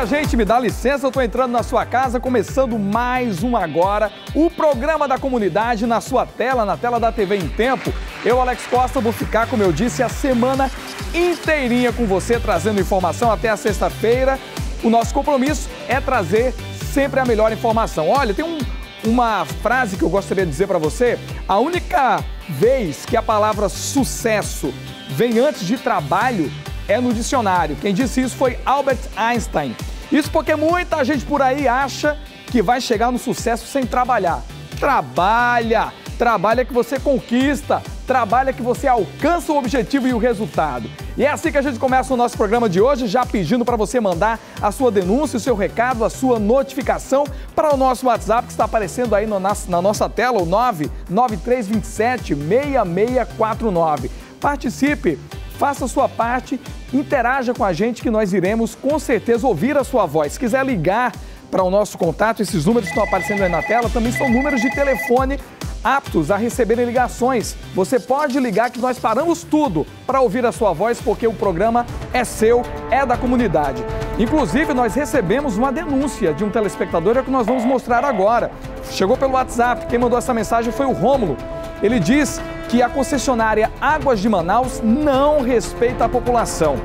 minha gente, me dá licença, eu estou entrando na sua casa, começando mais um agora, o programa da comunidade na sua tela, na tela da TV em Tempo. Eu, Alex Costa, vou ficar, como eu disse, a semana inteirinha com você, trazendo informação até a sexta-feira. O nosso compromisso é trazer sempre a melhor informação. Olha, tem um, uma frase que eu gostaria de dizer para você. A única vez que a palavra sucesso vem antes de trabalho é no dicionário. Quem disse isso foi Albert Einstein. Isso porque muita gente por aí acha que vai chegar no sucesso sem trabalhar. Trabalha! Trabalha que você conquista, trabalha que você alcança o objetivo e o resultado. E é assim que a gente começa o nosso programa de hoje, já pedindo para você mandar a sua denúncia, o seu recado, a sua notificação para o nosso WhatsApp que está aparecendo aí no, na, na nossa tela, o 99327 6649. Participe, faça sua parte Interaja com a gente que nós iremos com certeza ouvir a sua voz. Se quiser ligar para o nosso contato, esses números que estão aparecendo aí na tela também são números de telefone aptos a receberem ligações. Você pode ligar que nós paramos tudo para ouvir a sua voz, porque o programa é seu, é da comunidade. Inclusive, nós recebemos uma denúncia de um telespectador, é o que nós vamos mostrar agora. Chegou pelo WhatsApp, quem mandou essa mensagem foi o Rômulo. Ele diz que a concessionária Águas de Manaus não respeita a população.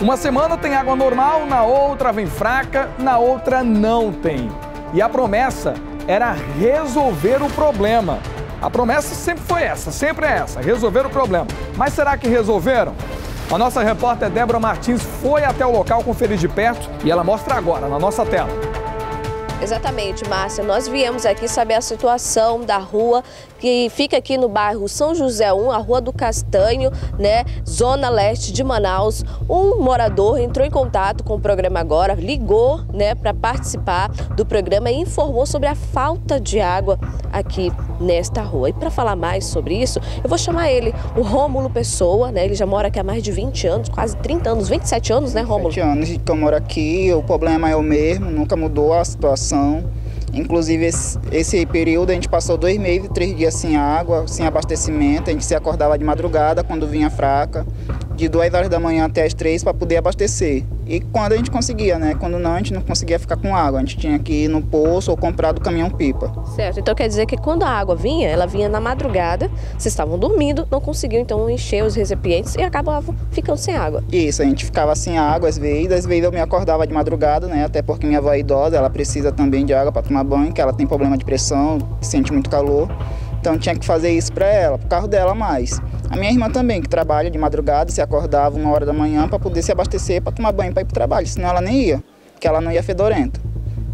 Uma semana tem água normal, na outra vem fraca, na outra não tem. E a promessa era resolver o problema. A promessa sempre foi essa, sempre é essa, resolver o problema. Mas será que resolveram? A nossa repórter Débora Martins foi até o local conferir de perto e ela mostra agora na nossa tela. Exatamente, Márcia. Nós viemos aqui saber a situação da rua que fica aqui no bairro São José 1, a Rua do Castanho, né, zona leste de Manaus. Um morador entrou em contato com o programa agora, ligou, né, para participar do programa e informou sobre a falta de água aqui nesta rua. E para falar mais sobre isso, eu vou chamar ele, o Rômulo Pessoa, né? Ele já mora aqui há mais de 20 anos, quase 30 anos, 27 anos, né, Rômulo? 27 anos que eu moro aqui, o problema é o mesmo, nunca mudou a situação. Inclusive, esse, esse, período a gente passou dois meses, três dias sem água, sem abastecimento. A gente se acordava de madrugada quando vinha fraca de 2 horas da manhã até as 3 para poder abastecer. E quando a gente conseguia, né? Quando não, a gente não conseguia ficar com água. A gente tinha que ir no poço ou comprar do caminhão-pipa. Certo. Então quer dizer que quando a água vinha, ela vinha na madrugada, vocês estavam dormindo, não conseguiam então encher os recipientes e acabavam ficando sem água. Isso, a gente ficava sem água às vezes. Às vezes eu me acordava de madrugada, né? Até porque minha avó é idosa, ela precisa também de água para tomar banho, que ela tem problema de pressão, sente muito calor. Então tinha que fazer isso para ela, para o carro dela mais. A minha irmã também, que trabalha de madrugada, se acordava uma hora da manhã para poder se abastecer, para tomar banho, para ir para o trabalho, senão ela nem ia, porque ela não ia fedorenta.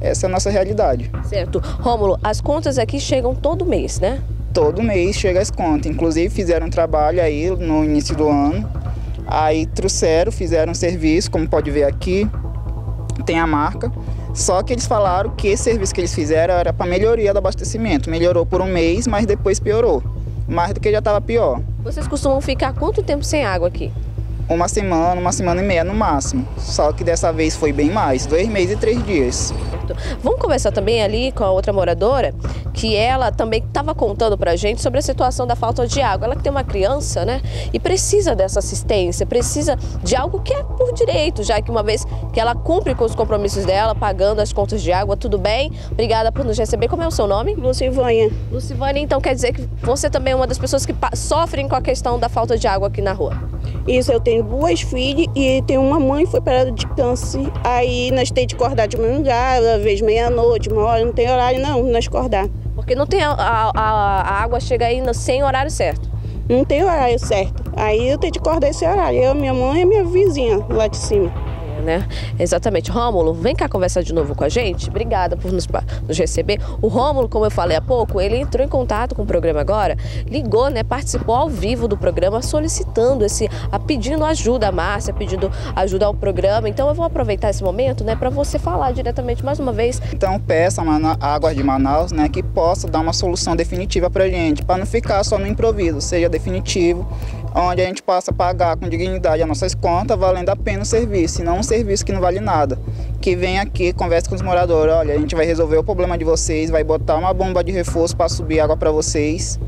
Essa é a nossa realidade. Certo. Rômulo, as contas aqui chegam todo mês, né? Todo mês chega as contas. Inclusive fizeram um trabalho aí no início do ano. Aí trouxeram, fizeram um serviço, como pode ver aqui, tem a marca. Só que eles falaram que esse serviço que eles fizeram era para melhoria do abastecimento. Melhorou por um mês, mas depois piorou. Mais do que já estava pior. Vocês costumam ficar quanto tempo sem água aqui? Uma semana, uma semana e meia no máximo. Só que dessa vez foi bem mais, dois meses e três dias. Vamos conversar também ali com a outra moradora, que ela também estava contando para a gente sobre a situação da falta de água. Ela que tem uma criança, né? E precisa dessa assistência, precisa de algo que é por direito, já que uma vez que ela cumpre com os compromissos dela, pagando as contas de água, tudo bem. Obrigada por nos receber. Como é o seu nome? Lucivânia. Lucivânia, então quer dizer que você também é uma das pessoas que sofrem com a questão da falta de água aqui na rua? Isso, eu tenho duas filhas e tenho uma mãe que foi parada de câncer. Aí nós temos de acordar de madrugada, às vezes meia-noite, uma hora, não tem horário não, nós acordar. Porque não tem a, a, a água chega ainda sem horário certo? Não tem horário certo. Aí eu tenho de acordar esse horário. Eu, minha mãe e minha vizinha lá de cima né? Exatamente. Rômulo, vem cá conversar de novo com a gente. Obrigada por nos, nos, receber. O Rômulo, como eu falei há pouco, ele entrou em contato com o programa agora, ligou, né? Participou ao vivo do programa, solicitando esse, a, pedindo ajuda a Márcia, pedindo ajuda ao programa. Então eu vou aproveitar esse momento, né, para você falar diretamente mais uma vez. Então peça a Águas de Manaus, né, que possa dar uma solução definitiva para gente, para não ficar só no improviso, seja definitivo onde a gente possa pagar com dignidade as nossas contas, valendo a pena o serviço, e não um serviço que não vale nada. Que vem aqui, converse com os moradores, olha, a gente vai resolver o problema de vocês, vai botar uma bomba de reforço para subir água para vocês.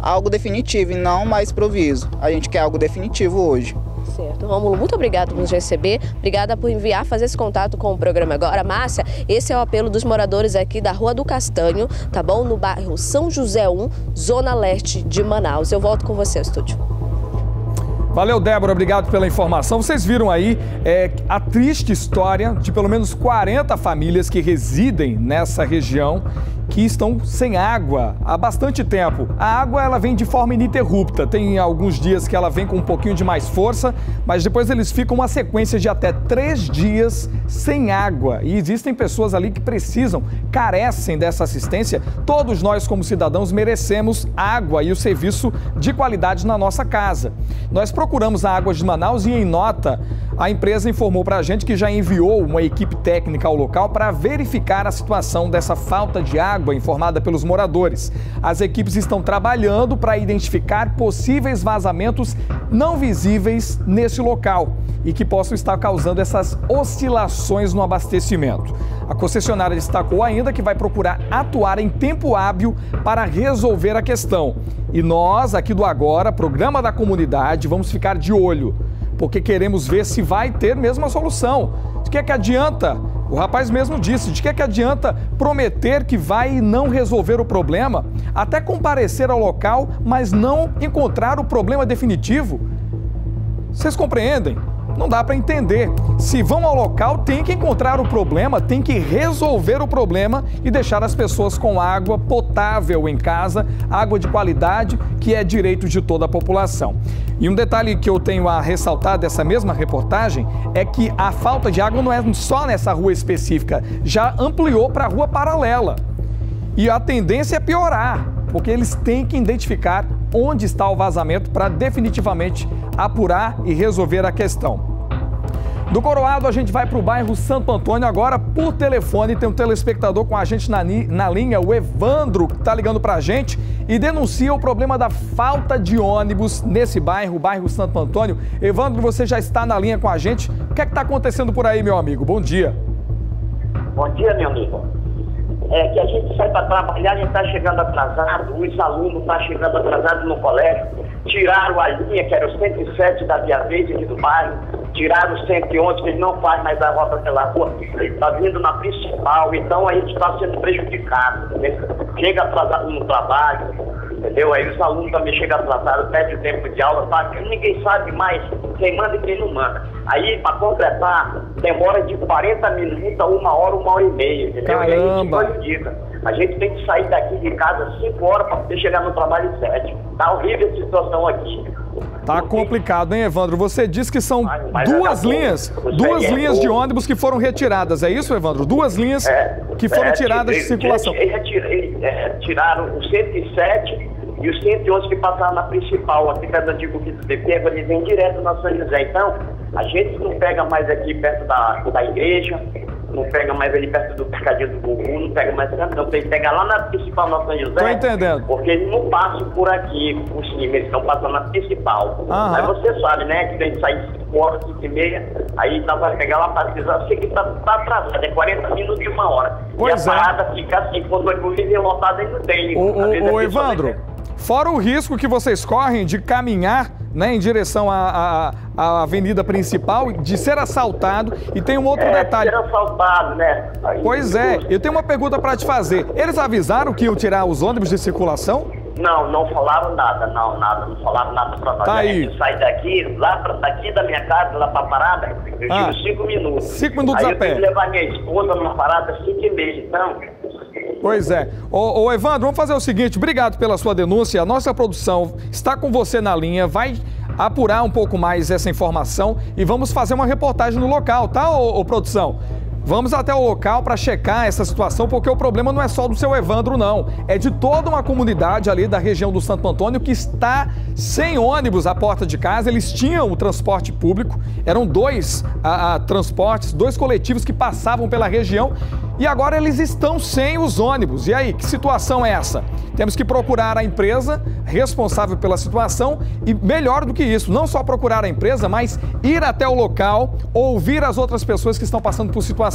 Algo definitivo e não mais proviso. A gente quer algo definitivo hoje. Certo. Rômulo, muito obrigado por nos receber. Obrigada por enviar, fazer esse contato com o programa agora. Márcia, esse é o apelo dos moradores aqui da Rua do Castanho, tá bom? No bairro São José 1, Zona Leste de Manaus. Eu volto com você ao estúdio. Valeu, Débora, obrigado pela informação. Vocês viram aí é, a triste história de pelo menos 40 famílias que residem nessa região estão sem água há bastante tempo. A água ela vem de forma ininterrupta. Tem alguns dias que ela vem com um pouquinho de mais força, mas depois eles ficam uma sequência de até três dias sem água. E existem pessoas ali que precisam, carecem dessa assistência. Todos nós, como cidadãos, merecemos água e o serviço de qualidade na nossa casa. Nós procuramos a Água de Manaus e, em nota, a empresa informou para a gente que já enviou uma equipe técnica ao local para verificar a situação dessa falta de água informada pelos moradores. As equipes estão trabalhando para identificar possíveis vazamentos não visíveis nesse local e que possam estar causando essas oscilações no abastecimento. A concessionária destacou ainda que vai procurar atuar em tempo hábil para resolver a questão. E nós, aqui do Agora, programa da comunidade, vamos ficar de olho, porque queremos ver se vai ter mesmo a solução. De que é que adianta o rapaz mesmo disse: de que, é que adianta prometer que vai não resolver o problema, até comparecer ao local, mas não encontrar o problema definitivo? Vocês compreendem? Não dá para entender. Se vão ao local, tem que encontrar o problema, tem que resolver o problema e deixar as pessoas com água potável em casa, água de qualidade, que é direito de toda a população. E um detalhe que eu tenho a ressaltar dessa mesma reportagem é que a falta de água não é só nessa rua específica, já ampliou para a rua paralela. E a tendência é piorar, porque eles têm que identificar onde está o vazamento para definitivamente apurar e resolver a questão. Do Coroado, a gente vai para o bairro Santo Antônio agora por telefone. Tem um telespectador com a gente na, na linha, o Evandro, que está ligando para a gente e denuncia o problema da falta de ônibus nesse bairro, o bairro Santo Antônio. Evandro, você já está na linha com a gente. O que é está acontecendo por aí, meu amigo? Bom dia. Bom dia, meu amigo é, que a gente sai para trabalhar, a gente está chegando atrasado, os alunos estão tá chegando atrasados no colégio, tiraram a linha, que era o 107 da Via Verde aqui do bairro, tiraram o 111, que ele não faz mais a rota pela rua, está vindo na principal, então a gente está sendo prejudicado, né? chega atrasado no trabalho, entendeu? Aí os alunos também chegam atrasados, perde o tempo de aula, tá? ninguém sabe mais quem manda e quem não manda. Aí, para completar, demora de 40 minutos a uma hora, uma hora e meia, entendeu? Caramba. E aí a gente prejudica. A gente tem que sair daqui de casa 5 horas para poder chegar no trabalho 7. Tá horrível a situação aqui. Tá complicado, hein, Evandro? Você disse que são mas, mas duas linhas, duas linhas de ônibus que foram retiradas. É isso, Evandro? Duas linhas é, que foram é, tiradas de circulação. Eles é, tiraram o 107 e os 111 que passaram na principal, aqui perto do antigo Pego, eles vêm direto na São José. Então, a gente não pega mais aqui perto da, da igreja, não pega mais ali perto do Mercadinho do Gugu, não pega mais canto, não. Tem que pegar lá na principal na São José. Tô entendendo. Porque eles não passam por aqui, por cima, eles estão passando na principal. Aham. Aí você sabe, né, que tem que sair 5 horas, 5 e meia, aí dá pra pegar lá para precisar, sei que tá, tá atrasado, é 40 minutos de uma hora. Pois e a é. parada fica assim, quando o ônibus é lotado, ele não tem. Ô, ô, ô Evandro. Fora o risco que vocês correm de caminhar né, em direção à, à, à, avenida principal, de ser assaltado. E tem um outro é, detalhe. Ser assaltado, né? Aí, pois é, eu tenho uma pergunta para te fazer. Eles avisaram que iam tirar os ônibus de circulação? Não, não falaram nada, não, nada, não falaram nada pra nós. Tá a gente sai daqui, lá pra, daqui da minha casa, lá pra parada, eu ah, tiro cinco minutos. Cinco minutos aí a pé. eu que levar minha esposa numa parada cinco e meia, então Pois é. Ô, ô, Evandro, vamos fazer o seguinte: obrigado pela sua denúncia. A nossa produção está com você na linha, vai apurar um pouco mais essa informação e vamos fazer uma reportagem no local, tá, ô, ô produção? Vamos até o local para checar essa situação, porque o problema não é só do seu Evandro, não. É de toda uma comunidade ali da região do Santo Antônio que está sem ônibus à porta de casa. Eles tinham o transporte público, eram dois a, a, transportes, dois coletivos que passavam pela região e agora eles estão sem os ônibus. E aí, que situação é essa? Temos que procurar a empresa responsável pela situação e, melhor do que isso, não só procurar a empresa, mas ir até o local, ouvir as outras pessoas que estão passando por situação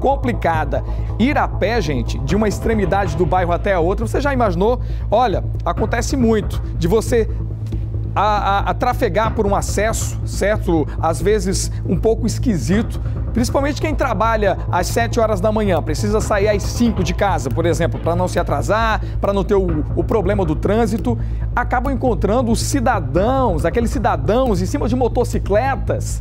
complicada. Ir a pé, gente, de uma extremidade do bairro até a outra, você já imaginou? Olha, acontece muito de você a, a, a trafegar por um acesso, certo? Às vezes um pouco esquisito. Principalmente quem trabalha às 7 horas da manhã, precisa sair às 5 de casa, por exemplo, para não se atrasar, para não ter o, o, problema do trânsito, acabam encontrando os cidadãos, aqueles cidadãos em cima de motocicletas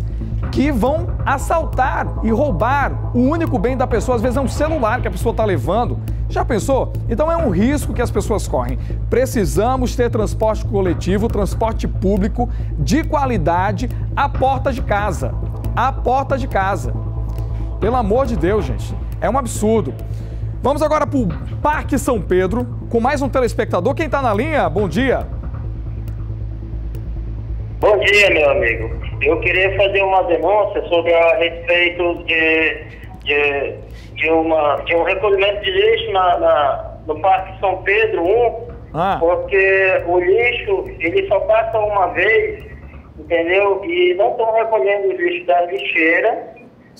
que vão assaltar e roubar o único bem da pessoa, às vezes é um celular que a pessoa está levando. Já pensou? Então é um risco que as pessoas correm. Precisamos ter transporte coletivo, transporte público de qualidade à porta de casa. À porta de casa. Pelo amor de Deus, gente. É um absurdo. Vamos agora para o Parque São Pedro com mais um telespectador. Quem está na linha? Bom dia. Bom dia, meu amigo. Eu queria fazer uma denúncia sobre a respeito de, de, de, uma, de um recolhimento de lixo na, na no Parque São Pedro 1, ah. porque o lixo ele só passa uma vez, entendeu? E não estão recolhendo o lixo da lixeira,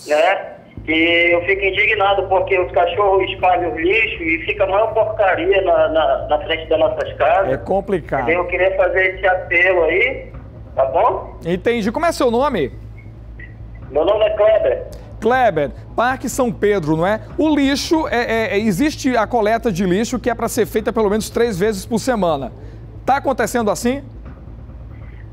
né? E eu fico indignado porque os cachorros espalham o lixo e fica maior porcaria na, na, na frente das nossas casas. É complicado. Eu queria fazer esse apelo aí tá bom? Entendi. Como é seu nome? Meu nome é Kleber. Kleber, Parque São Pedro, não é? O lixo, é, é, é existe a coleta de lixo que é para ser feita pelo menos três vezes por semana. Tá acontecendo assim?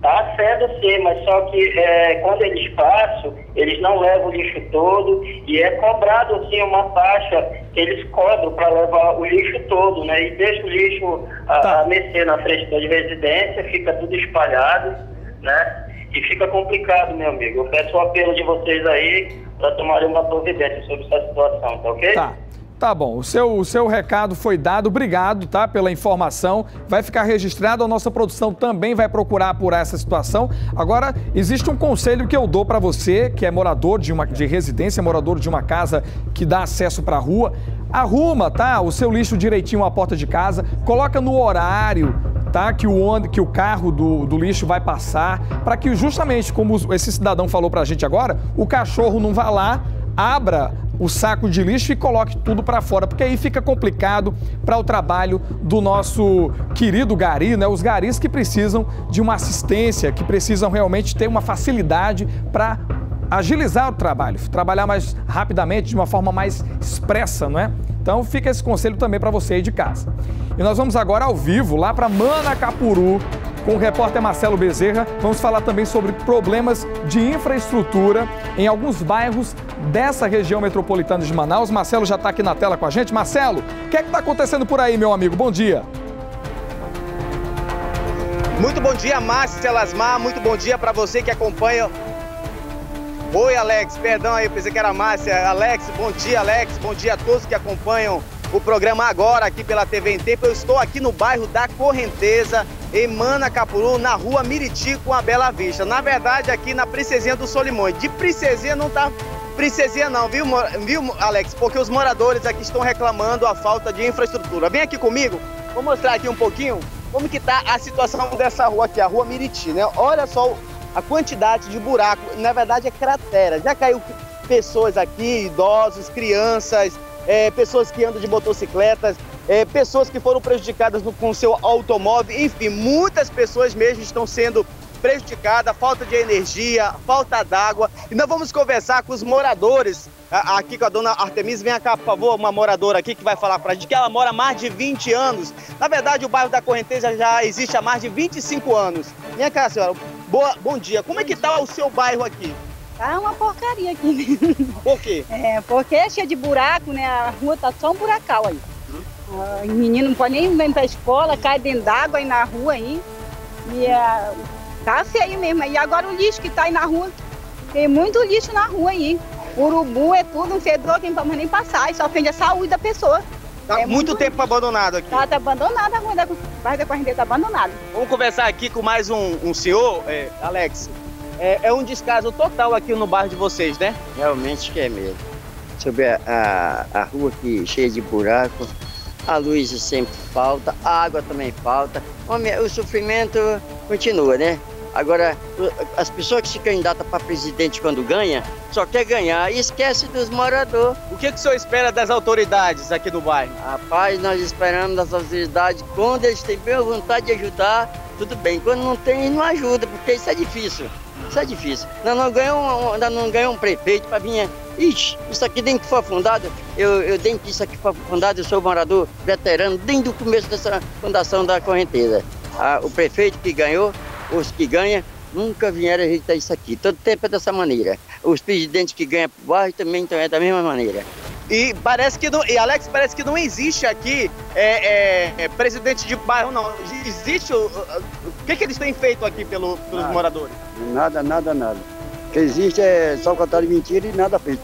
Tá sendo sim, mas só que é, quando eles passam, eles não levam o lixo todo e é cobrado assim uma taxa que eles cobram para levar o lixo todo, né? E deixa o lixo a, tá. a mexer na frente da residência, fica tudo espalhado né? E fica complicado, meu amigo. Eu peço o apelo de vocês aí para tomarem uma providência sobre essa situação, tá ok? Tá. Tá bom, o seu, o seu recado foi dado, obrigado, tá, pela informação. Vai ficar registrado, a nossa produção também vai procurar apurar essa situação. Agora, existe um conselho que eu dou para você, que é morador de uma de residência, morador de uma casa que dá acesso para a rua. Arruma, tá, o seu lixo direitinho à porta de casa, coloca no horário, tá? Que o, que o carro do, do lixo vai passar, para que justamente, como esse cidadão falou para a gente agora, o cachorro não vá lá, abra o saco de lixo e coloque tudo para fora, porque aí fica complicado para o trabalho do nosso querido gari, né? Os garis que precisam de uma assistência, que precisam realmente ter uma facilidade para agilizar o trabalho, trabalhar mais rapidamente, de uma forma mais expressa, não é? Então fica esse conselho também para você aí de casa. E nós vamos agora ao vivo lá para Manacapuru com o repórter Marcelo Bezerra. Vamos falar também sobre problemas de infraestrutura em alguns bairros dessa região metropolitana de Manaus. Marcelo já está aqui na tela com a gente. Marcelo, o que é está acontecendo por aí, meu amigo? Bom dia. Muito bom dia, Márcio Lasmar. Muito bom dia para você que acompanha Oi, Alex, perdão aí, pensei que era Márcia. Alex, bom dia, Alex, bom dia a todos que acompanham o programa agora aqui pela TV em Tempo. Eu estou aqui no bairro da Correnteza, em Manacapuru, na rua Miriti com a Bela Vista. Na verdade, aqui na Princesinha do Solimões. De Princesinha não tá Princesinha não, viu, viu, Alex? Porque os moradores aqui estão reclamando a falta de infraestrutura. Vem aqui comigo, vou mostrar aqui um pouquinho como que tá a situação dessa rua aqui, a rua Miriti, né? Olha só a quantidade de buraco, na verdade é cratera. Já caiu pessoas aqui, idosos, crianças, é, pessoas que andam de motocicletas, é, pessoas que foram prejudicadas no, com seu automóvel, enfim, muitas pessoas mesmo estão sendo prejudicadas, falta de energia, falta d'água. E nós vamos conversar com os moradores aqui com a dona Artemis. Vem cá, por favor, uma moradora aqui que vai falar pra gente que ela mora há mais de 20 anos. Na verdade, o bairro da Correnteza já existe há mais de 25 anos. Vem cá, senhora. Boa, bom dia. Como é que tá o seu bairro aqui? Tá uma porcaria aqui. Por quê? É, porque é cheio de buraco, né? A rua tá só um buracal aí. Hum. Os meninos não podem nem ir pra escola, cai dentro d'água aí na rua aí. E é, tá feio mesmo. E agora o lixo que tá aí na rua. Tem muito lixo na rua aí. Urubu é tudo um fedor que não pode nem passar. Isso ofende a saúde da pessoa. Tá é muito, muito tempo abandonado aqui. Tá, tá abandonado a rua da Bairro da Correnteza, tá abandonado. Vamos conversar aqui com mais um, um senhor, é, Alex. É, é, um descaso total aqui no bairro de vocês, né? Realmente que é mesmo. Sobre a, a, a rua aqui cheia de buracos, a luz sempre falta, a água também falta. O sofrimento continua, né? Agora, as pessoas que se candidatam para presidente quando ganha, só quer ganhar e esquece dos moradores. O que, que o senhor espera das autoridades aqui no bairro? Rapaz, nós esperamos das autoridades, quando eles têm bem vontade de ajudar, tudo bem. Quando não tem, não ajuda, porque isso é difícil. Isso é difícil. Ainda não ganhou um, ainda não ganhou um prefeito para vir. Ixi, isso aqui desde que foi fundado, eu, eu desde que isso aqui foi fundado, eu sou morador veterano desde o começo dessa fundação da correnteza. Ah, o prefeito que ganhou, os que ganham, nunca vieram ajeitar isso aqui. Todo tempo é dessa maneira. Os presidentes que ganham pro bairro também então é da mesma maneira. E parece que não, e Alex, parece que não existe aqui é, é, é, presidente de bairro, não. Existe o, o, que, que eles têm feito aqui pelo, pelos nada, moradores? Nada, nada, nada. O que existe é só contar de mentira e nada feito.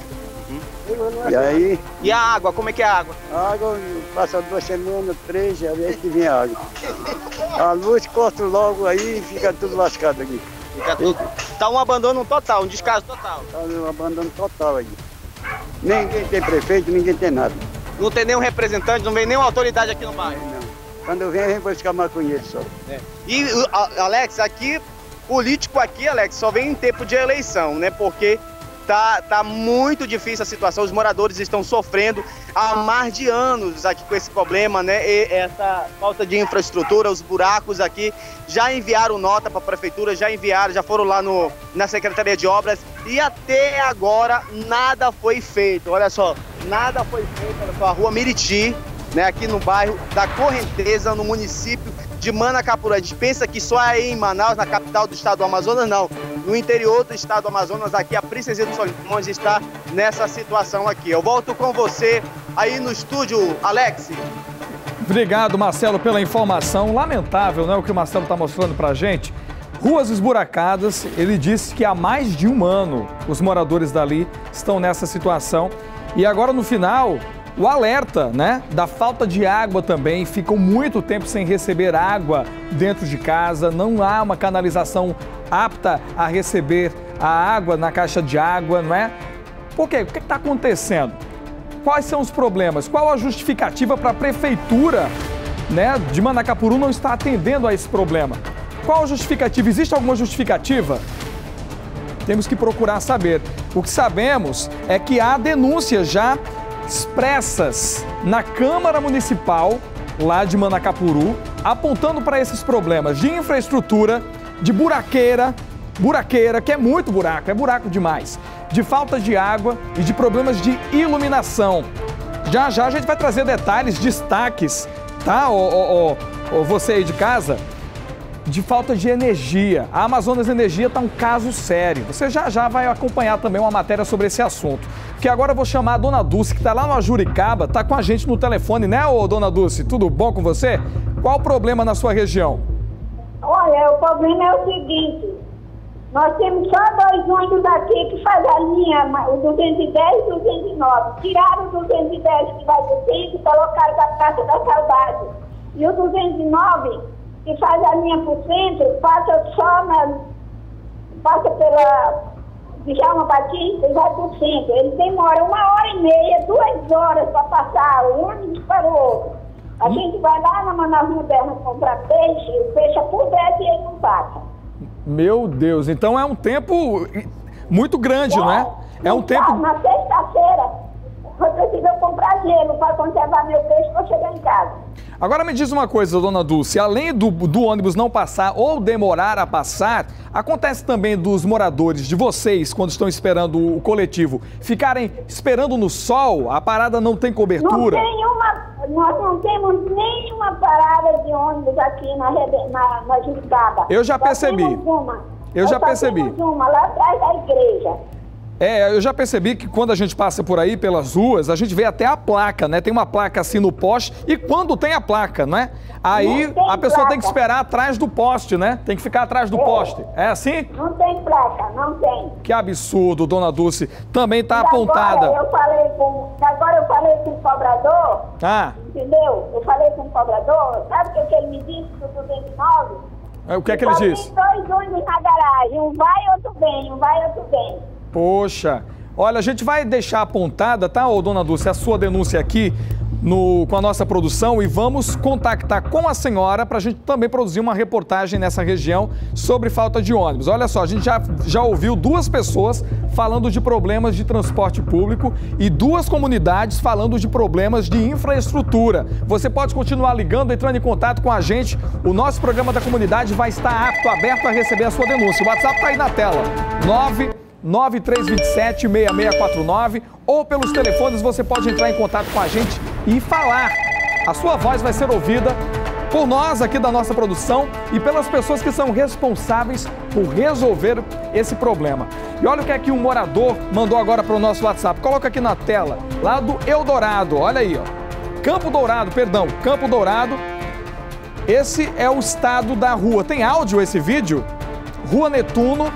Uhum. E aí. E a água, como é que é a água? A água passa duas semanas, três, já vez que vem a água. A luz corta logo aí e fica tudo lascado aqui. Fica tudo. Tá um abandono total, um descaso total. Tá um abandono total aí. Ninguém tem prefeito, ninguém tem nada. Não tem nenhum representante, não vem nenhuma autoridade aqui no bairro? Não. Quando eu venho buscar maconheiro só. É. E, Alex, aqui, político aqui, Alex, só vem em tempo de eleição, né? Porque tá, tá muito difícil a situação, os moradores estão sofrendo há mais de anos aqui com esse problema, né? E essa falta de infraestrutura, os buracos aqui. Já enviaram nota para a prefeitura, já enviaram, já foram lá no, na Secretaria de Obras e até agora nada foi feito. Olha só, nada foi feito. Olha só, a rua Miriti, né, aqui no bairro da Correnteza, no município de Manacapuru. A gente pensa que só é em Manaus, na capital do estado do Amazonas, não. No interior do estado do Amazonas, aqui a Princesa dos Solimões está nessa situação aqui. Eu volto com você aí no estúdio, Alex. Obrigado, Marcelo, pela informação. Lamentável, né, o que o Marcelo está mostrando para gente. Ruas esburacadas, ele disse que há mais de um ano os moradores dali estão nessa situação. E agora no final, o alerta, né, da falta de água também. Ficam muito tempo sem receber água dentro de casa, não há uma canalização apta a receber a água na caixa de água, não é? Por quê? O que está acontecendo? Quais são os problemas? Qual a justificativa para a prefeitura né, de Manacapuru não estar atendendo a esse problema? Qual a justificativa? Existe alguma justificativa? Temos que procurar saber. O que sabemos é que há denúncias já expressas na Câmara Municipal lá de Manacapuru, apontando para esses problemas de infraestrutura, de buraqueira, buraqueira, que é muito buraco, é buraco demais, de falta de água e de problemas de iluminação. Já já a gente vai trazer detalhes, destaques, tá, ô, ô, ô, você aí de casa? de falta de energia. A Amazonas Energia está um caso sério. Você já já vai acompanhar também uma matéria sobre esse assunto. Que agora eu vou chamar a Dona Dulce, que está lá no Ajuricaba, está com a gente no telefone, né, ô Dona Dulce? Tudo bom com você? Qual o problema na sua região? Olha, o problema é o seguinte. Nós temos só dois ônibus aqui que faz a linha, o 210 e o 209. Tiraram o 210 que vai do centro e colocaram da Praça da Saudade. E o 209 que faz a linha para o centro, passa só na. passa pela Djalma Batista e vai para o centro. Ele demora uma hora e meia, duas horas para passar um ônibus para o outro. A gente vai lá na Manaus Moderna comprar peixe, o peixe apodrece e ele não passa. Meu Deus, então é um tempo muito grande, é, né? É um tempo. Na sexta-feira, eu preciso comprar gelo para conservar meu peixe para chegar em casa. Agora me diz uma coisa, dona Dulce, além do, do, ônibus não passar ou demorar a passar, acontece também dos moradores, de vocês, quando estão esperando o coletivo, ficarem esperando no sol, a parada não tem cobertura? Não tem uma, nós não temos nenhuma parada de ônibus aqui na, na, na. Eu já percebi. Eu já percebi. uma lá atrás da igreja. É, eu já percebi que quando a gente passa por aí pelas ruas, a gente vê até a placa, né? Tem uma placa assim no poste e quando tem a placa, né? Aí a pessoa placa. tem que esperar atrás do poste, né? Tem que ficar atrás do é. poste. É assim? Não tem placa, não tem. Que absurdo, dona Dulce. Também está apontada. Agora eu falei com, agora eu falei com o cobrador. Ah. Entendeu? Eu falei com o cobrador. Sabe o que ele me disse do 209? É, o que é que ele disse? Tem dois ônibus na garagem, um vai, outro vem, um vai, outro vem. Poxa, olha, a gente vai deixar apontada, tá, ô dona Dulce, a sua denúncia aqui no, com a nossa produção e vamos contactar com a senhora para a gente também produzir uma reportagem nessa região sobre falta de ônibus. Olha só, a gente já, já ouviu duas pessoas falando de problemas de transporte público e duas comunidades falando de problemas de infraestrutura. Você pode continuar ligando, entrando em contato com a gente. O nosso programa da comunidade vai estar apto, aberto a receber a sua denúncia. O WhatsApp está aí na tela. 9 9327-6649 ou pelos telefones você pode entrar em contato com a gente e falar. A sua voz vai ser ouvida por nós aqui da nossa produção e pelas pessoas que são responsáveis por resolver esse problema. E olha o que é que um morador mandou agora para o nosso WhatsApp. Coloca aqui na tela, lá do Eldorado, olha aí, ó. Campo Dourado, perdão, Campo Dourado. Esse é o estado da rua. Tem áudio esse vídeo? Rua Netuno,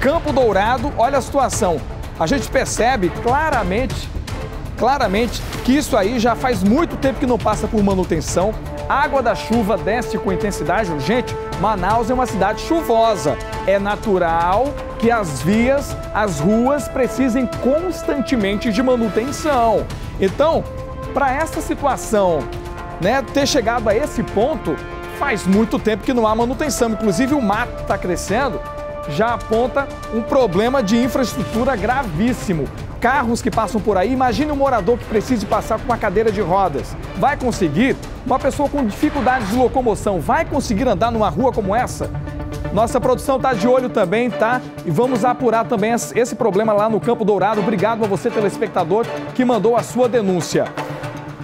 Campo Dourado, olha a situação. A gente percebe claramente, claramente que isso aí já faz muito tempo que não passa por manutenção. A água da chuva desce com intensidade. Gente, Manaus é uma cidade chuvosa. É natural que as vias, as ruas precisem constantemente de manutenção. Então, para essa situação, né, ter chegado a esse ponto, faz muito tempo que não há manutenção. Inclusive o mato está crescendo já aponta um problema de infraestrutura gravíssimo. Carros que passam por aí, imagine um morador que precise passar com uma cadeira de rodas. Vai conseguir? Uma pessoa com dificuldades de locomoção vai conseguir andar numa rua como essa? Nossa produção está de olho também, tá? E vamos apurar também esse problema lá no Campo Dourado. Obrigado a você, telespectador, que mandou a sua denúncia.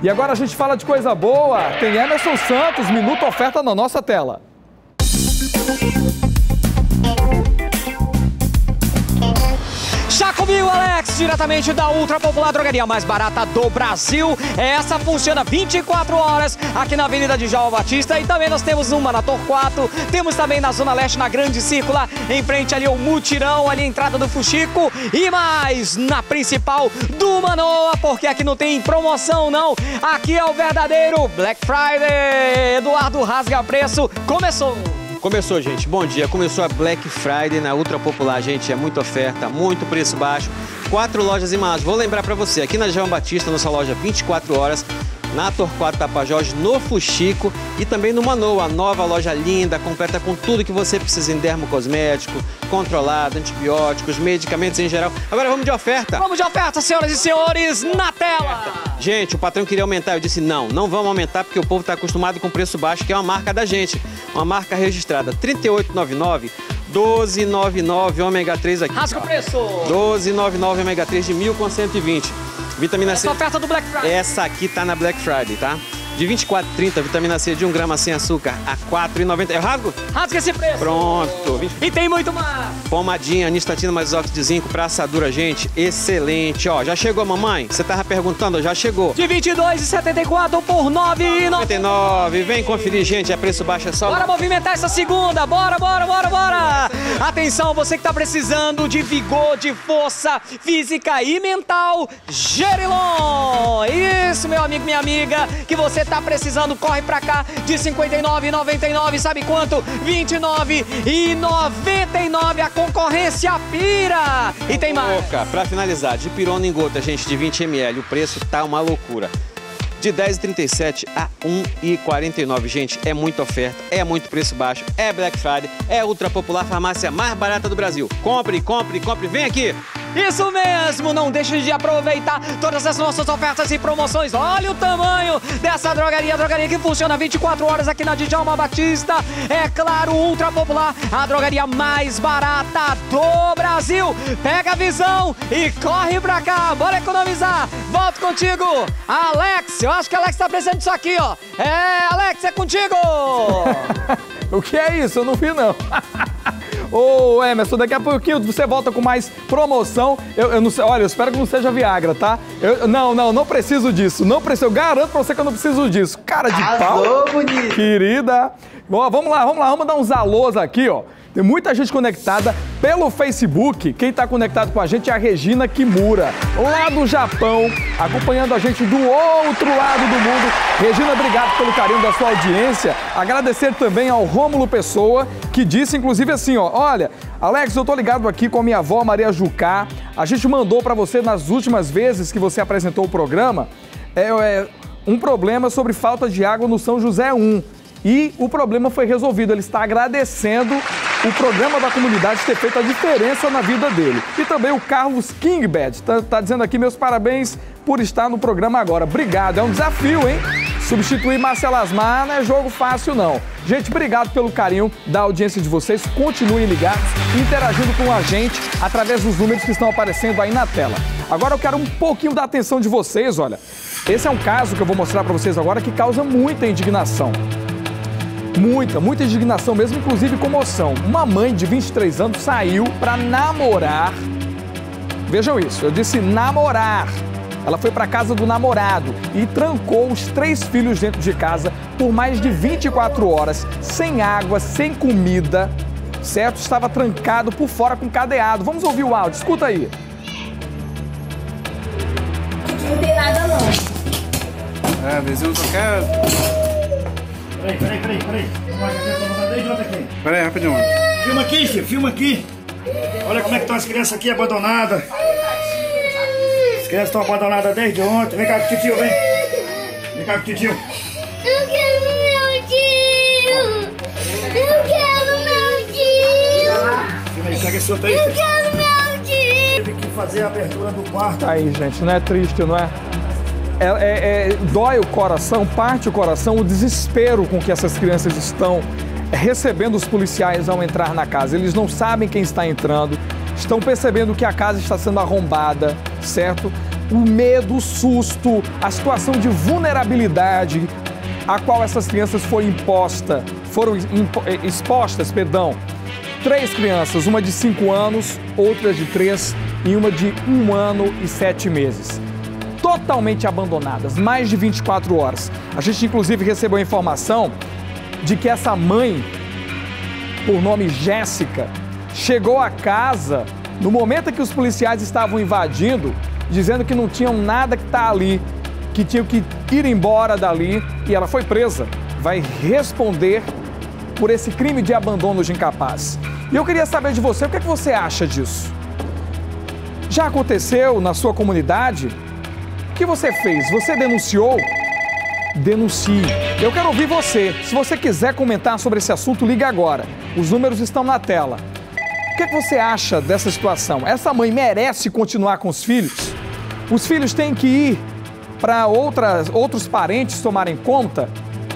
E agora a gente fala de coisa boa. Tem Emerson Santos, minuto oferta na nossa tela. Comigo, Alex, diretamente da ultra popular drogaria mais barata do Brasil. Essa funciona 24 horas aqui na Avenida de João Batista e também nós temos uma na Torquato, temos também na Zona Leste, na Grande Círcula, em frente ali o Mutirão, ali a entrada do Fuxico e mais na principal do Manoa, porque aqui não tem promoção não, aqui é o verdadeiro Black Friday. Eduardo Rasga Preço, começou! Começou, gente. Bom dia. Começou a Black Friday na Ultra Popular, gente. É muita oferta, muito preço baixo. Quatro lojas em Manaus. Vou lembrar para você, aqui na João Batista, nossa loja 24 horas, na Torquato Tapajós, no Fuxico e também no Manoa, a nova loja linda, completa com tudo que você precisa em dermocosmético, controlado, antibióticos, medicamentos em geral. Agora vamos de oferta. Vamos de oferta, senhoras e senhores, na tela. Gente, o patrão queria aumentar, eu disse não, não vamos aumentar porque o povo está acostumado com preço baixo, que é uma marca da gente, uma marca registrada, 3899 1299 ômega 3 aqui. Rasga o preço. 1299 ômega 3 de 1.000 com 120. Vitamina Essa C. oferta do Black Friday. Essa aqui tá na Black Friday, tá? De 24,30, vitamina C de 1 grama sem açúcar a 4,90. Eu rasgo? Rasga esse preço. Pronto. E tem muito mais. Pomadinha, nistatina mais óxido de zinco pra assadura, gente. Excelente. Ó, já chegou, mamãe? Você tava perguntando? Já chegou. De 22,74 por 9,99. 99. Vem conferir, gente. É preço baixo, é só... Bora movimentar essa segunda. Bora, bora, bora, bora. Atenção, você que tá precisando de vigor, de força física e mental. Gerilon. Isso, meu amigo, minha amiga, que você tá precisando, corre pra cá de 59,99, sabe quanto? 29,99 a concorrência pira. E tem mais. Boca, pra finalizar, de pirona em gota, gente, de 20 ml, o preço tá uma loucura. De 10,37 a 1,49, gente, é muita oferta, é muito preço baixo, é Black Friday, é ultra popular farmácia mais barata do Brasil. Compre, compre, compre, vem aqui. Isso mesmo, não deixe de aproveitar todas as nossas ofertas e promoções. Olha o tamanho dessa drogaria, drogaria que funciona 24 horas aqui na Djalma Batista. É claro, ultra popular, a drogaria mais barata do Brasil. Pega a visão e corre pra cá, bora economizar. Volto contigo, Alex. Eu acho que Alex tá precisando disso aqui, ó. É, Alex, é contigo. o que é isso? Eu não vi, não. Ô, Emerson, daqui a pouquinho você volta com mais promoção. Eu, eu não sei, olha, eu espero que não seja Viagra, tá? Eu, não, não, não preciso disso. Não preciso. Eu garanto pra você que eu não preciso disso. Cara de Arrasou, pau. bonito. Querida. Bom, vamos lá, vamos lá, vamos dar uns alôs aqui, ó. Tem muita gente conectada pelo Facebook. Quem está conectado com a gente é a Regina Kimura, lá do Japão, acompanhando a gente do outro lado do mundo. Regina, obrigado pelo carinho da sua audiência. Agradecer também ao Rômulo Pessoa, que disse inclusive assim, ó, olha, Alex, eu tô ligado aqui com a minha avó Maria Jucá. A gente mandou para você nas últimas vezes que você apresentou o programa é, é, um problema sobre falta de água no São José 1. E o problema foi resolvido. Ele está agradecendo o programa da comunidade ter feito a diferença na vida dele. E também o Carlos Kingbed está tá dizendo aqui meus parabéns por estar no programa agora. Obrigado. É um desafio, hein? Substituir Marcelo Asmar não é jogo fácil, não. Gente, obrigado pelo carinho da audiência de vocês. Continuem ligados, interagindo com a gente através dos números que estão aparecendo aí na tela. Agora eu quero um pouquinho da atenção de vocês, olha. Esse é um caso que eu vou mostrar para vocês agora que causa muita indignação. Muita, muita indignação mesmo, inclusive comoção. Uma mãe de 23 anos saiu para namorar. Vejam isso, eu disse namorar. Ela foi para casa do namorado e trancou os três filhos dentro de casa por mais de 24 horas, sem água, sem comida, certo? Estava trancado por fora com cadeado. Vamos ouvir o áudio, escuta aí. Não tem nada não. É, vizinho só quer. Peraí, peraí, peraí, peraí. Peraí, rapidinho. Filma aqui, filho, filma aqui. Olha como é que estão as crianças aqui abandonadas. As crianças estão abandonadas desde ontem. Vem cá com o tio, vem. Vem cá com o tio. Eu quero meu tio! Eu quero meu tio! Filma aí, pega esse outro aí. Eu quero meu tio! Teve que fazer a abertura do quarto. Aí, gente, não é triste, não é? É, é, é, dói o coração, parte o coração, o desespero com que essas crianças estão recebendo os policiais ao entrar na casa. Eles não sabem quem está entrando, estão percebendo que a casa está sendo arrombada, certo? O medo, o susto, a situação de vulnerabilidade a qual essas crianças foram imposta, foram impo, eh, expostas, perdão. Três crianças, uma de cinco anos, outra de três e uma de um ano e sete meses. Totalmente abandonadas, mais de 24 horas. A gente inclusive recebeu a informação de que essa mãe, por nome Jéssica, chegou à casa no momento em que os policiais estavam invadindo, dizendo que não tinham nada que está ali, que tinham que ir embora dali e ela foi presa. Vai responder por esse crime de abandono de incapaz. E eu queria saber de você, o que, é que você acha disso? Já aconteceu na sua comunidade? Que você fez? Você denunciou? Denuncie. Eu quero ouvir você. Se você quiser comentar sobre esse assunto, liga agora. Os números estão na tela. O que, é que você acha dessa situação? Essa mãe merece continuar com os filhos? Os filhos têm que ir para outros parentes tomarem conta?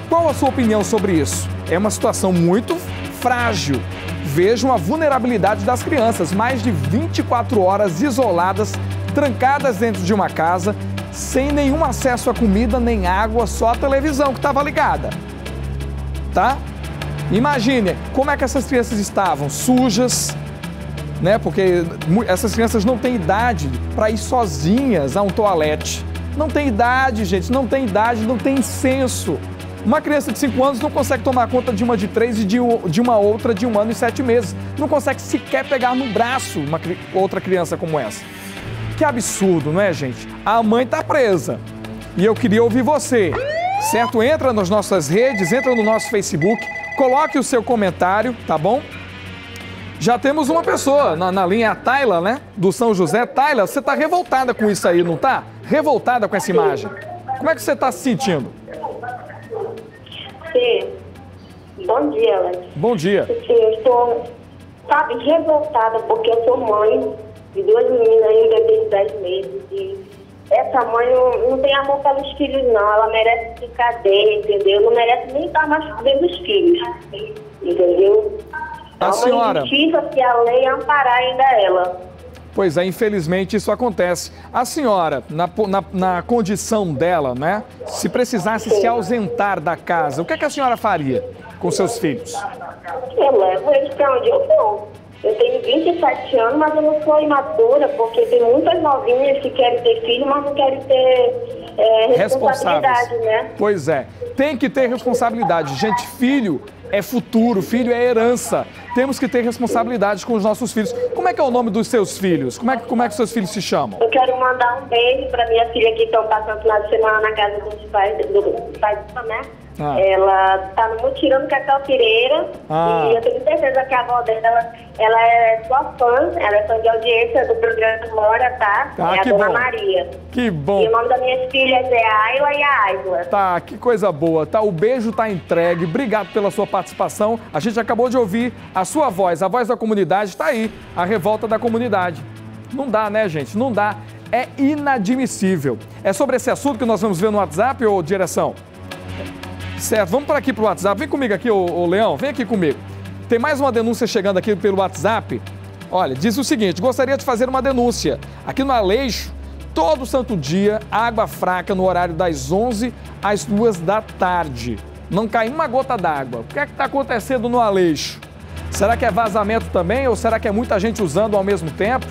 Qual a sua opinião sobre isso? É uma situação muito frágil. Vejam a vulnerabilidade das crianças, mais de 24 horas isoladas, trancadas dentro de uma casa, sem nenhum acesso a comida nem água, só a televisão que estava ligada. Tá? Imagine como é que essas crianças estavam sujas, né? Porque essas crianças não têm idade para ir sozinhas a um toalete. Não tem idade, gente, não tem idade, não tem senso. Uma criança de 5 anos não consegue tomar conta de uma de 3 e de, uma outra de um ano e sete meses. Não consegue sequer pegar no braço uma outra criança como essa. Que absurdo, não é, gente? A mãe está presa. E eu queria ouvir você, certo? Entra nas nossas redes, entra no nosso Facebook, coloque o seu comentário, tá bom? Já temos uma pessoa na, na linha, a Tayla, né? Do São José. Tayla, você tá revoltada com isso aí, não tá? Revoltada com essa imagem. Como é que você tá se sentindo? Sim. Bom dia, Alex. Bom dia. Sim, eu estou, sabe, revoltada porque eu sou mãe de duas meninas aí, um bebê de 10 meses. E essa mãe não, não tem amor pelos filhos, não. Ela merece ficar cadeia, entendeu? Não merece nem estar mais vendo os filhos. Entendeu? A é uma senhora. injustiça se a lei amparar ainda ela. Pois é, infelizmente isso acontece. A senhora, na, na, na condição dela, né? Se precisasse se ausentar da casa, o que, é que a senhora faria com seus filhos? Eu levo eles para onde eu for. Eu tenho 27 anos, mas eu não sou imatura, porque tem muitas novinhas que querem ter filho, mas não querem ter é, responsabilidade, né? Pois é, tem que ter responsabilidade. Gente, filho é futuro, filho é herança. Temos que ter responsabilidade com os nossos filhos. Como é que é o nome dos seus filhos? Como é, que- como é que seus filhos se chamam? Eu quero mandar um beijo para minha filha que estão passando final de semana na casa dos pais do pai do né? Ah. Ela tá no mutirão do Cacau Pereira. Ah. E eu tenho certeza que a avó dela, ela é sua fã, ela é fã de audiência do programa Mora, tá? Ah, é a que Dona bom. Maria. Que bom. E o nome das minhas filhas é a Ayla e a Aisla. Tá, que coisa boa. Tá, o beijo tá entregue. Obrigado pela sua participação. A gente acabou de ouvir a sua voz, a voz da comunidade. Tá aí, a revolta da comunidade. Não dá, né, gente? Não dá. É inadmissível. É sobre esse assunto que nós vamos ver no WhatsApp, ô direção? Certo, vamos para aqui pro WhatsApp. Vem comigo aqui, ô Leão, vem aqui comigo. Tem mais uma denúncia chegando aqui pelo WhatsApp. Olha, diz o seguinte: gostaria de fazer uma denúncia. Aqui no Aleixo, todo santo dia, água fraca no horário das 11 às 2 da tarde. Não cai uma gota d'água. O que é que está acontecendo no Aleixo? Será que é vazamento também ou será que é muita gente usando ao mesmo tempo?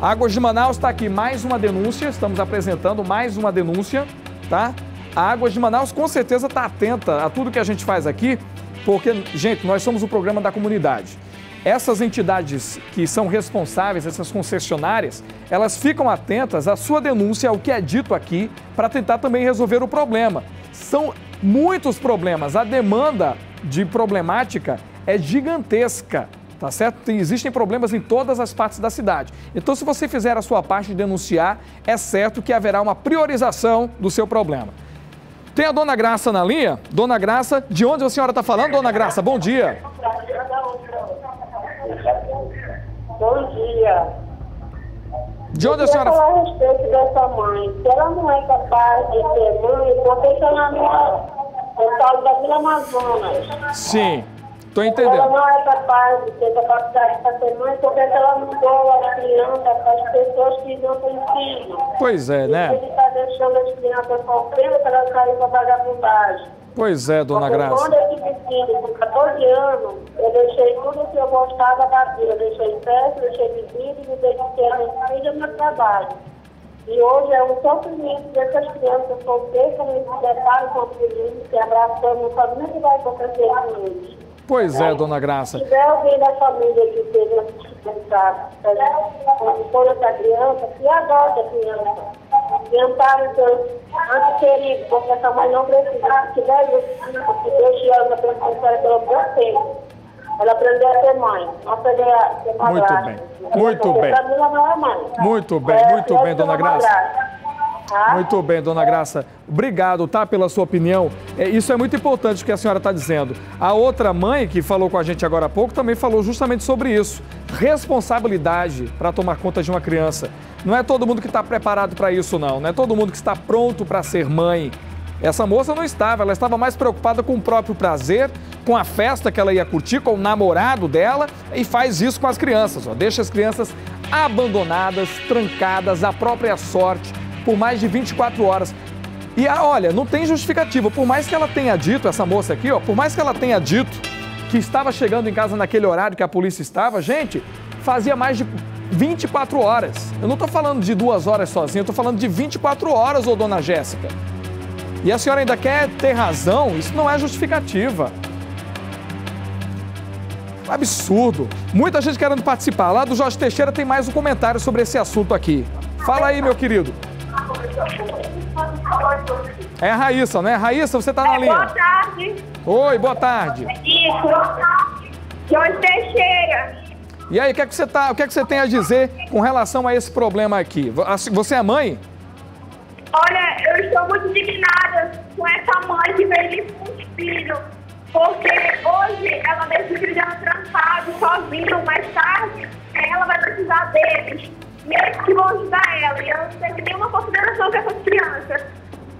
Águas de Manaus está aqui mais uma denúncia, estamos apresentando mais uma denúncia, tá? A Águas de Manaus com certeza está atenta a tudo que a gente faz aqui, porque, gente, nós somos o programa da comunidade. Essas entidades que são responsáveis, essas concessionárias, elas ficam atentas à sua denúncia, ao que é dito aqui, para tentar também resolver o problema. São muitos problemas, a demanda de problemática é gigantesca tá certo? Tem- existem problemas em todas as partes da cidade. Então, se você fizer a sua parte de denunciar, é certo que haverá uma priorização do seu problema. Tem a Dona Graça na linha? Dona Graça, de onde a senhora está falando, Dona Graça? Bom dia. Bom dia. De onde a Eu senhora... falar a respeito dessa mãe. Se ela não é capaz de ser mãe, por que que ela não é? Eu falo da Vila Amazonas. Sim, tô Ela entendendo. não é capaz de ter capacidade para ser mãe, porque ela não doa as crianças para as pessoas que não têm filho. Pois é, Ele né? está deixando as crianças sofrendo para elas saírem para vagabundagem. Pois é, Dona Porque Graça. Quando eu tive filho, com 14 anos, eu deixei tudo que eu gostava da vida. Eu deixei festa, deixei bebida e me dediquei a minha filha e meu trabalho. E hoje é um sofrimento dessas crianças solteiras que se deparam com o filhinho, se abraçando, não sabe nem o que vai acontecer com eles. Pois é, Dona Graça. Se tiver alguém da família que esteja for essa criança, que adote a criança. Tentar os seus antiqueridos, porque essa mãe não precisa. Se tiver que deixe ela na penitenciária pelo bom tempo. Ela aprender a ser mãe, aprender a ser Muito madrasta. bem, muito bem. É. Muito bem, muito é bem, Dona Graça. Tá? Muito bem, dona Graça. Obrigado, tá, pela sua opinião. É, isso é muito importante o que a senhora está dizendo. A outra mãe que falou com a gente agora há pouco também falou justamente sobre isso. Responsabilidade para tomar conta de uma criança. Não é todo mundo que está preparado para isso, não. Não é todo mundo que está pronto para ser mãe. Essa moça não estava, ela estava mais preocupada com o próprio prazer, com a festa que ela ia curtir, com o namorado dela e faz isso com as crianças. Ó. Deixa as crianças abandonadas, trancadas, à própria sorte, por mais de 24 horas. E ah, olha, não tem justificativa. Por mais que ela tenha dito, essa moça aqui, ó, por mais que ela tenha dito que estava chegando em casa naquele horário que a polícia estava, gente, fazia mais de 24 horas. Eu não estou falando de duas horas sozinha, eu estou falando de 24 horas, ô dona Jéssica. E a senhora ainda quer ter razão? Isso não é justificativa. Absurdo. Muita gente querendo participar. Lá do Jorge Teixeira tem mais um comentário sobre esse assunto aqui. Fala aí, meu querido. É a Raíssa, né? Raíssa, você tá na Boa linha. tarde. Oi, boa tarde. Isso. Jorge Teixeira. E aí, o que, é que você tá, o que, é que você tem a dizer com relação a esse problema aqui? Você é mãe? Olha, eu estou muito indignada com essa mãe que veio me com os filhos. Porque hoje ela deixa o filho dela trancado, sozinho, mais tarde ela vai precisar deles. E eles que vão ajudar ela. E eu não tenho nenhuma consideração com essas crianças.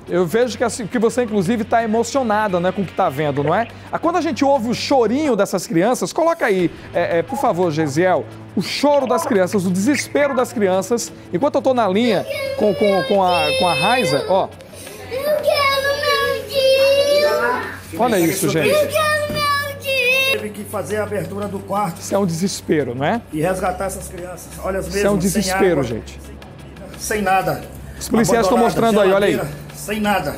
Eu vejo que, assim, que você, inclusive, está emocionada né, com o que está vendo, não é? Ah, Quando a gente ouve o chorinho dessas crianças, coloca aí, é, é, por favor, Gesiel, o choro das crianças, o desespero das crianças. Enquanto eu estou na linha com, com, com, a, com a Raiza, ó, Eu quero meu dia. olha isso, gente. Teve que fazer a abertura do quarto Isso é um desespero, não é? e resgatar essas crianças. Olha as mesmas Isso é um sem desespero, água, gente. Sem nada. Os policiais estão mostrando aí, olha aí. Sem nada.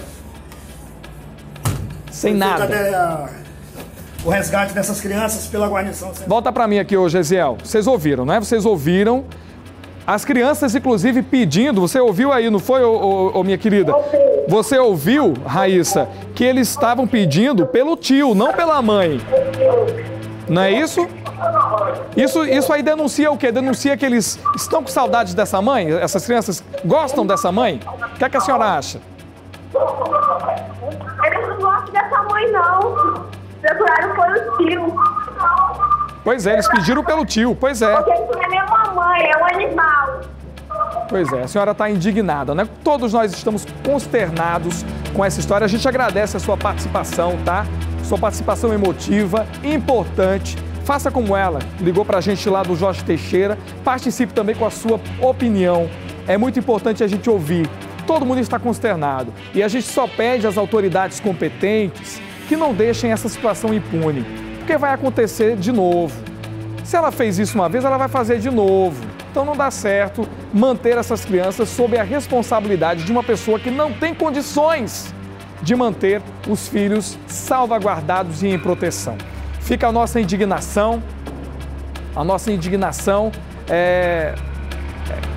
Sem Foi feito nada. o resgate dessas crianças pela guarnição. Volta para mim aqui, ô Gesiel. Vocês ouviram, não é? Vocês ouviram As crianças, inclusive, pedindo, você ouviu aí, não foi, ô, ô, ô, minha querida? Você ouviu, Raíssa, que eles estavam pedindo pelo tio, não pela mãe. Não é isso? Isso, isso aí denuncia o quê? Denuncia que eles estão com saudades dessa mãe? Essas crianças gostam dessa mãe? O que, é que a senhora acha? Eles não gostam dessa mãe, não. Procuraram por o tio. Pois é, eles pediram pelo tio, pois é. Porque isso não é nem uma mãe. Pois é, a senhora está indignada, né? Todos nós estamos consternados com essa história. A gente agradece a sua participação, tá? Sua participação emotiva, importante. Faça como ela, ligou para a gente lá do Jorge Teixeira. Participe também com a sua opinião. É muito importante a gente ouvir. Todo mundo está consternado e a gente só pede às autoridades competentes que não deixem essa situação impune, porque vai acontecer de novo. Se ela fez isso uma vez, ela vai fazer de novo. Então não dá certo manter essas crianças sob a responsabilidade de uma pessoa que não tem condições de manter os filhos salvaguardados e em proteção. Fica a nossa indignação, a nossa indignação é,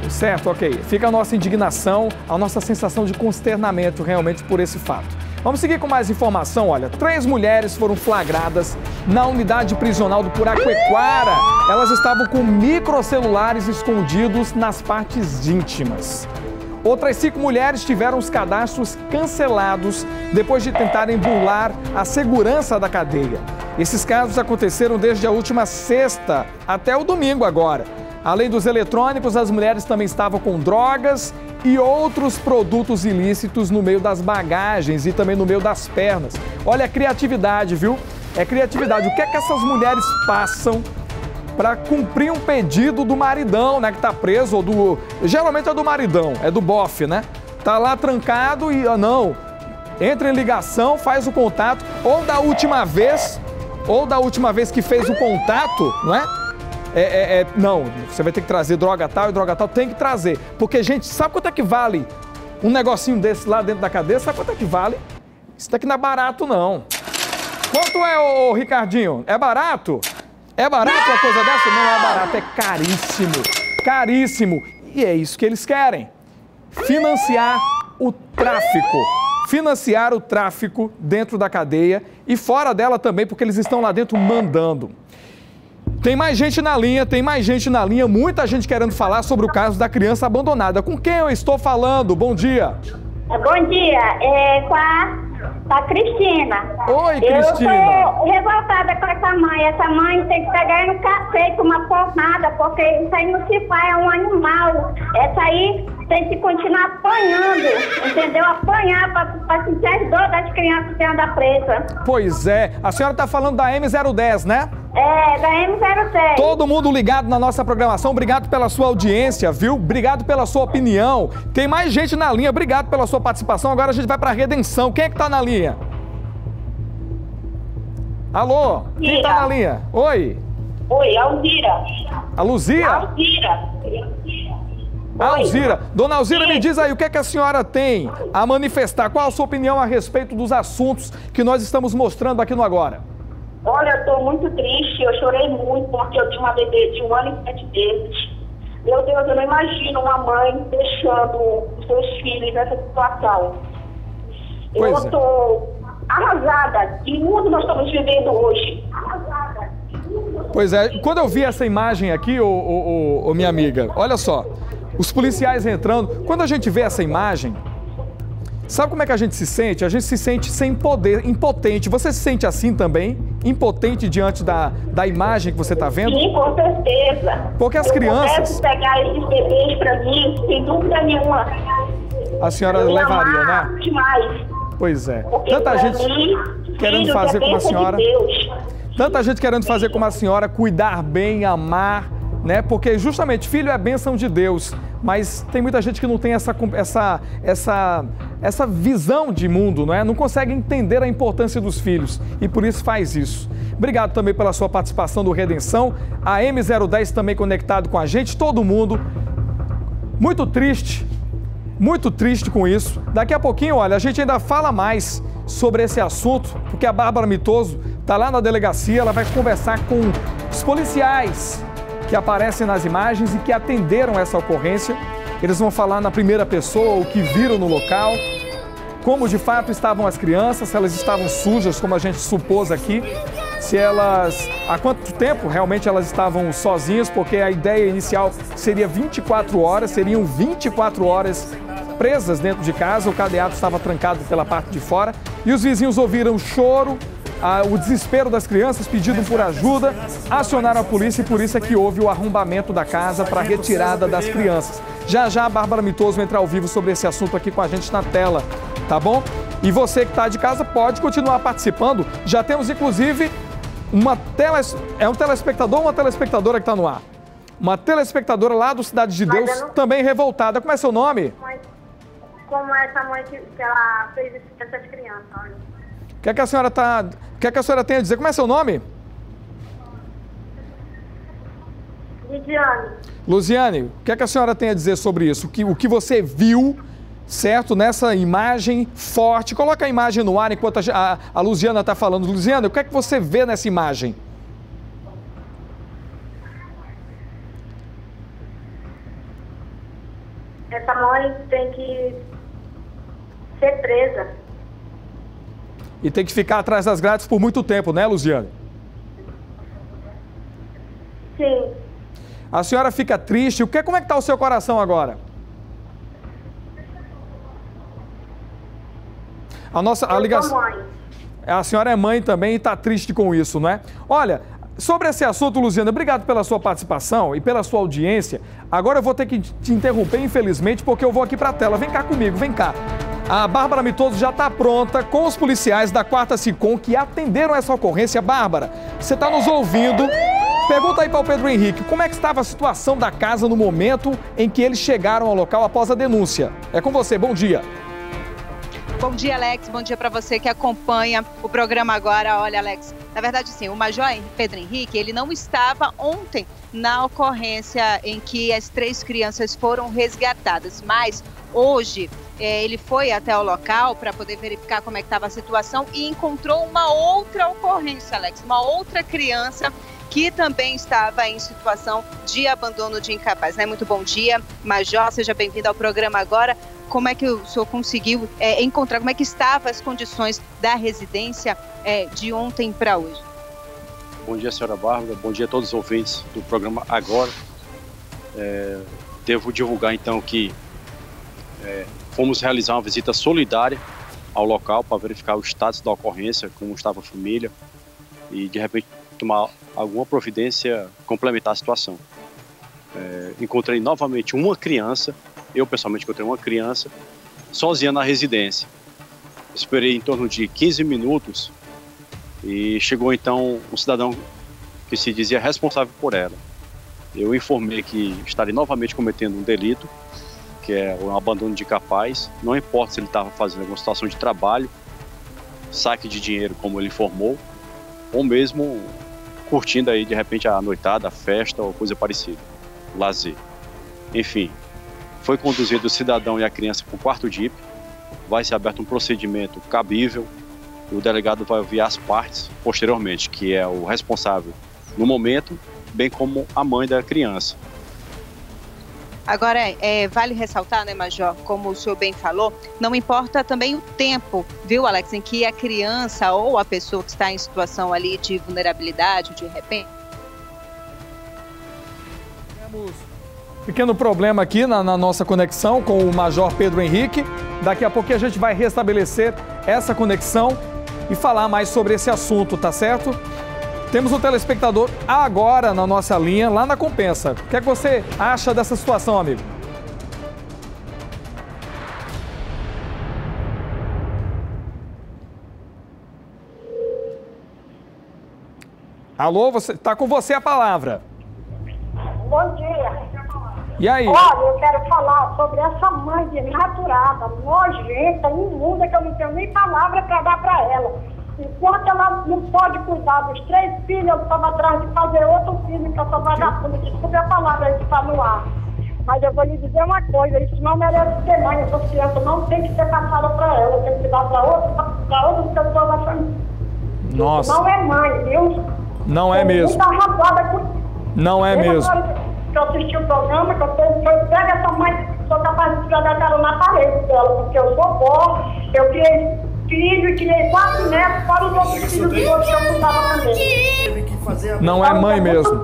é, certo, ok. Fica a nossa indignação, a nossa sensação de consternamento realmente por esse fato. Vamos seguir com mais informação. Olha, três mulheres foram flagradas na unidade prisional do Puraquequara. Elas estavam com microcelulares escondidos nas partes íntimas. Outras cinco mulheres tiveram os cadastros cancelados depois de tentarem burlar a segurança da cadeia. Esses casos aconteceram desde a última sexta até o domingo agora. Além dos eletrônicos, as mulheres também estavam com drogas e outros produtos ilícitos no meio das bagagens e também no meio das pernas. Olha a criatividade, viu? É criatividade. O que é que essas mulheres passam para cumprir um pedido do maridão, né, que tá preso ou do geralmente é do maridão, é do bofe, né? Tá lá trancado e ah, não, entra em ligação, faz o contato ou da última vez ou da última vez que fez o contato, não é? É, é, é, não, você vai ter que trazer droga tal e droga tal, tem que trazer. Porque, gente, sabe quanto é que vale um negocinho desse lá dentro da cadeia? Sabe quanto é que vale? Isso daqui não é barato, não. Quanto é, ô Ricardinho? É barato? É barato uma coisa dessa? Não é barato, é caríssimo. Caríssimo. E é isso que eles querem. Financiar o tráfico. Financiar o tráfico dentro da cadeia e fora dela também, porque eles estão lá dentro mandando. Tem mais gente na linha, tem mais gente na linha, muita gente querendo falar sobre o caso da criança abandonada. Com quem eu estou falando? Bom dia. Bom dia, é com a, com a Cristina. Oi, Cristina. Eu tô revoltada com essa mãe. Essa mãe tem que pegar no cacete uma porrada, porque isso aí não se faz, é um animal. Essa aí tem que continuar apanhando, entendeu? Apanhar para sentir as dores das crianças que andam presa. Pois é. A senhora está falando da M010, né? É, da M06. Todo mundo ligado na nossa programação, obrigado pela sua audiência, viu? Obrigado pela sua opinião. Tem mais gente na linha, obrigado pela sua participação. Agora a gente vai para redenção. Quem é que tá na linha? Alô? Quem tá na linha? Oi? Oi, Alzira. A Luzia? Alzira. Alzira. Dona Alzira, me diz aí, o que, é que a senhora tem a manifestar? Qual a sua opinião a respeito dos assuntos que nós estamos mostrando aqui no Agora? Olha, eu estou muito triste, eu chorei muito porque eu tinha uma bebê de um ano e sete meses. Meu Deus, eu não imagino uma mãe deixando os seus filhos nessa situação. eu Pois é. estou arrasada. Que mundo nós estamos vivendo hoje? Pois é, quando eu vi essa imagem aqui, ô, ô, ô, ô, minha amiga, olha só, os policiais entrando, quando a gente vê essa imagem, sabe como é que a gente se sente? A gente se sente sem poder, impotente. Você se sente assim também? Impotente diante da, da imagem que você está vendo? Sim, com certeza. Porque as Eu crianças, quero pegar esses bebês para mim, sem dúvida nenhuma. a senhora Eu ia levaria, né? demais. Pois é. Porque Tanta gente mim, querendo fazer como a de senhora. Deus. Tanta gente querendo fazer como a senhora, cuidar bem, amar, né? Porque justamente filho é bênção de Deus, mas tem muita gente que não tem essa, essa, essa, essa visão de mundo, não é? Não consegue entender a importância dos filhos e por isso faz isso. Obrigado também pela sua participação do Redenção, a M010 também conectado com a gente, todo mundo. Muito triste, muito triste com isso. Daqui a pouquinho, olha, a gente ainda fala mais sobre esse assunto, porque a Bárbara Mitoso está lá na delegacia, ela vai conversar com os policiais que aparecem nas imagens e que atenderam essa ocorrência. Eles vão falar na primeira pessoa o que viram no local, como de fato estavam as crianças, se elas estavam sujas, como a gente supôs aqui, se elas. há quanto tempo realmente elas estavam sozinhas, porque a ideia inicial seria 24 horas, seriam 24 horas presas dentro de casa, o cadeado estava trancado pela parte de fora e os vizinhos ouviram choro, ah, o desespero das crianças, pedindo por ajuda, acionaram a polícia e por isso é que houve o arrombamento da casa para a retirada das crianças. Já já a Bárbara Mitoso vai entrar ao vivo sobre esse assunto aqui com a gente na tela, tá bom? E você que está de casa pode continuar participando. Já temos inclusive uma teles... é um telespectador ou uma telespectadora que está no ar? Uma telespectadora lá do Cidade de Deus, não... também revoltada. Como é seu nome? Como é essa mãe que, que ela fez isso com essas crianças, olha. O que, é que a senhora tá. O que, é que a senhora tem a dizer? Como é seu nome? Lidiane. Luziane, o que, é que a senhora tem a dizer sobre isso? O que, o que você viu, certo, nessa imagem forte? Coloca a imagem no ar enquanto a, a, a Luziana está falando. Luziana, o que é que você vê nessa imagem? Essa mãe tem que ser presa. E tem que ficar atrás das grades por muito tempo, né, Luziane? Sim. A senhora fica triste. O que, como é que está o seu coração agora? A nossa a ligação. Mãe. A senhora é mãe também e está triste com isso, não é? Olha, sobre esse assunto, Luziana, obrigado pela sua participação e pela sua audiência. Agora eu vou ter que te interromper, infelizmente, porque eu vou aqui para a tela. Vem cá comigo, vem cá. A Bárbara Mitoso já está pronta com os policiais da Quarta Sicom que atenderam essa ocorrência. Bárbara, você está nos ouvindo? Pergunta aí para o Pedro Henrique, como é que estava a situação da casa no momento em que eles chegaram ao local após a denúncia? É com você, bom dia. Bom dia, Alex. Bom dia para você que acompanha o programa agora. Olha, Alex, na verdade, sim, o Major Pedro Henrique, ele não estava ontem na ocorrência em que as três crianças foram resgatadas, mas hoje é, ele foi até o local para poder verificar como é que estava a situação e encontrou uma outra ocorrência, Alex, uma outra criança que também estava em situação de abandono de incapaz. Né? Muito bom dia, Major, seja bem-vindo ao programa agora. Como é que o senhor conseguiu é, encontrar, como é que estavam as condições da residência é, de ontem para hoje? Bom dia, senhora Bárbara, bom dia a todos os ouvintes do programa Agora. É, devo divulgar então que é, fomos realizar uma visita solidária ao local para verificar o status da ocorrência, como estava a família e de repente tomar alguma providência complementar a situação. É, encontrei novamente uma criança, eu pessoalmente encontrei uma criança sozinha na residência. Esperei em torno de 15 minutos e chegou então um cidadão que se dizia responsável por ela. Eu informei que estaria novamente cometendo um delito que é o abandono de capaz, não importa se ele estava fazendo alguma situação de trabalho, saque de dinheiro, como ele informou, ou mesmo curtindo aí de repente a noitada, a festa ou coisa parecida, lazer. Enfim, foi conduzido o cidadão e a criança para o quarto DIP, vai ser aberto um procedimento cabível, e o delegado vai ouvir as partes posteriormente, que é o responsável no momento, bem como a mãe da criança. Agora, é, vale ressaltar, né, Major, como o senhor bem falou, não importa também o tempo, viu, Alex, em que a criança ou a pessoa que está em situação ali de vulnerabilidade, de repente. Temos pequeno problema aqui na, na nossa conexão com o Major Pedro Henrique. Daqui a pouquinho a gente vai restabelecer essa conexão e falar mais sobre esse assunto, tá certo? Temos um telespectador agora na nossa linha, lá na Compensa. O que é que você acha dessa situação, amigo? Alô, você tá com você a palavra. Bom dia. E aí? Olha, eu quero falar sobre essa mãe desnaturada, nojenta, imunda, que eu não tenho nem palavra para dar para ela. Enquanto ela não pode cuidar dos três filhos, eu estava atrás de fazer outro filho, que eu sou vagabunda. Desculpe a palavra aí que está no ar. Mas eu vou lhe dizer uma coisa, isso não merece ser mãe, essas crianças não tem que ser passada para ela, tem que dar para outra, para outra pessoa da família. Nossa. Não é mãe, viu? Não é mesmo. Muito arrasada com, Não é Eu mesmo. Que eu assisti o programa, que eu que eu pego essa mãe, sou capaz de jogar a cara na parede dela, porque eu sou pobre, eu criei filho, criei quatro netos, fora os outros filhos dos outros que eu cuidava também. Não é mãe mesmo.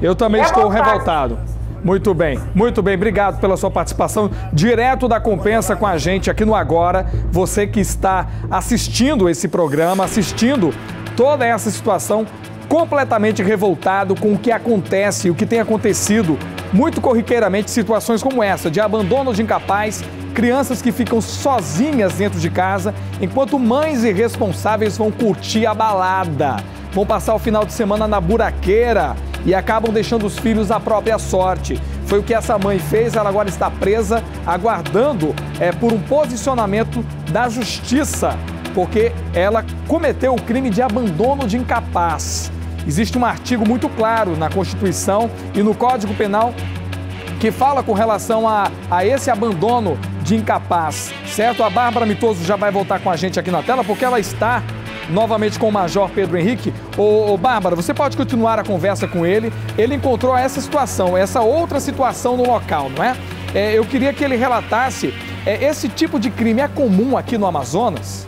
Eu também estou revoltado. Muito bem, muito bem. Obrigado pela sua participação direto da Compensa com a gente aqui no Agora. Você que está assistindo esse programa, assistindo toda essa situação, completamente revoltado com o que acontece, o que tem acontecido muito corriqueiramente, situações como essa, de abandono de incapaz, crianças que ficam sozinhas dentro de casa, enquanto mães irresponsáveis vão curtir a balada, vão passar o final de semana na buraqueira e acabam deixando os filhos à própria sorte. Foi o que essa mãe fez, ela agora está presa, aguardando é, por um posicionamento da justiça, porque ela cometeu o crime de abandono de incapaz. Existe um artigo muito claro na Constituição e no Código Penal que fala com relação a, a esse abandono de incapaz, certo? A Bárbara Mitoso já vai voltar com a gente aqui na tela, porque ela está novamente com o Major Pedro Henrique. Ô, ô, Bárbara, você pode continuar a conversa com ele. Ele encontrou essa situação, essa outra situação no local, não é? É, eu queria que ele relatasse, é, esse tipo de crime é comum aqui no Amazonas?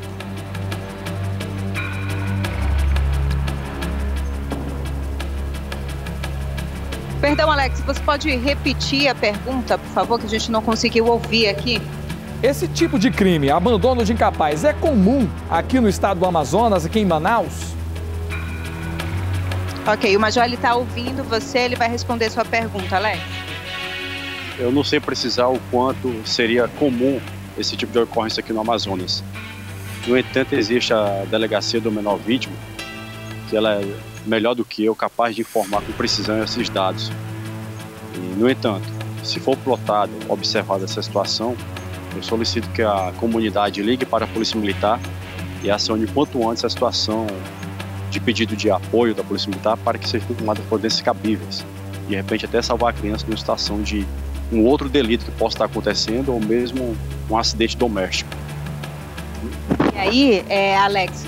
Perdão, Alex, você pode repetir a pergunta, por favor, que a gente não conseguiu ouvir aqui? Esse tipo de crime, abandono de incapaz, é comum aqui no estado do Amazonas, aqui em Manaus? Ok, o Major está ouvindo você, ele vai responder sua pergunta, Alex. Eu não sei precisar o quanto seria comum esse tipo de ocorrência aqui no Amazonas. No entanto, existe a delegacia do menor vítima, que ela é melhor do que eu, capaz de informar com precisão esses dados. E, no entanto, se for plotado, observada essa situação, eu solicito que a comunidade ligue para a Polícia Militar e acione quanto antes a situação de pedido de apoio da Polícia Militar para que sejam tomadas providências cabíveis. De repente, até salvar a criança numa situação de um outro delito que possa estar acontecendo ou mesmo um acidente doméstico. E aí, é, Alex,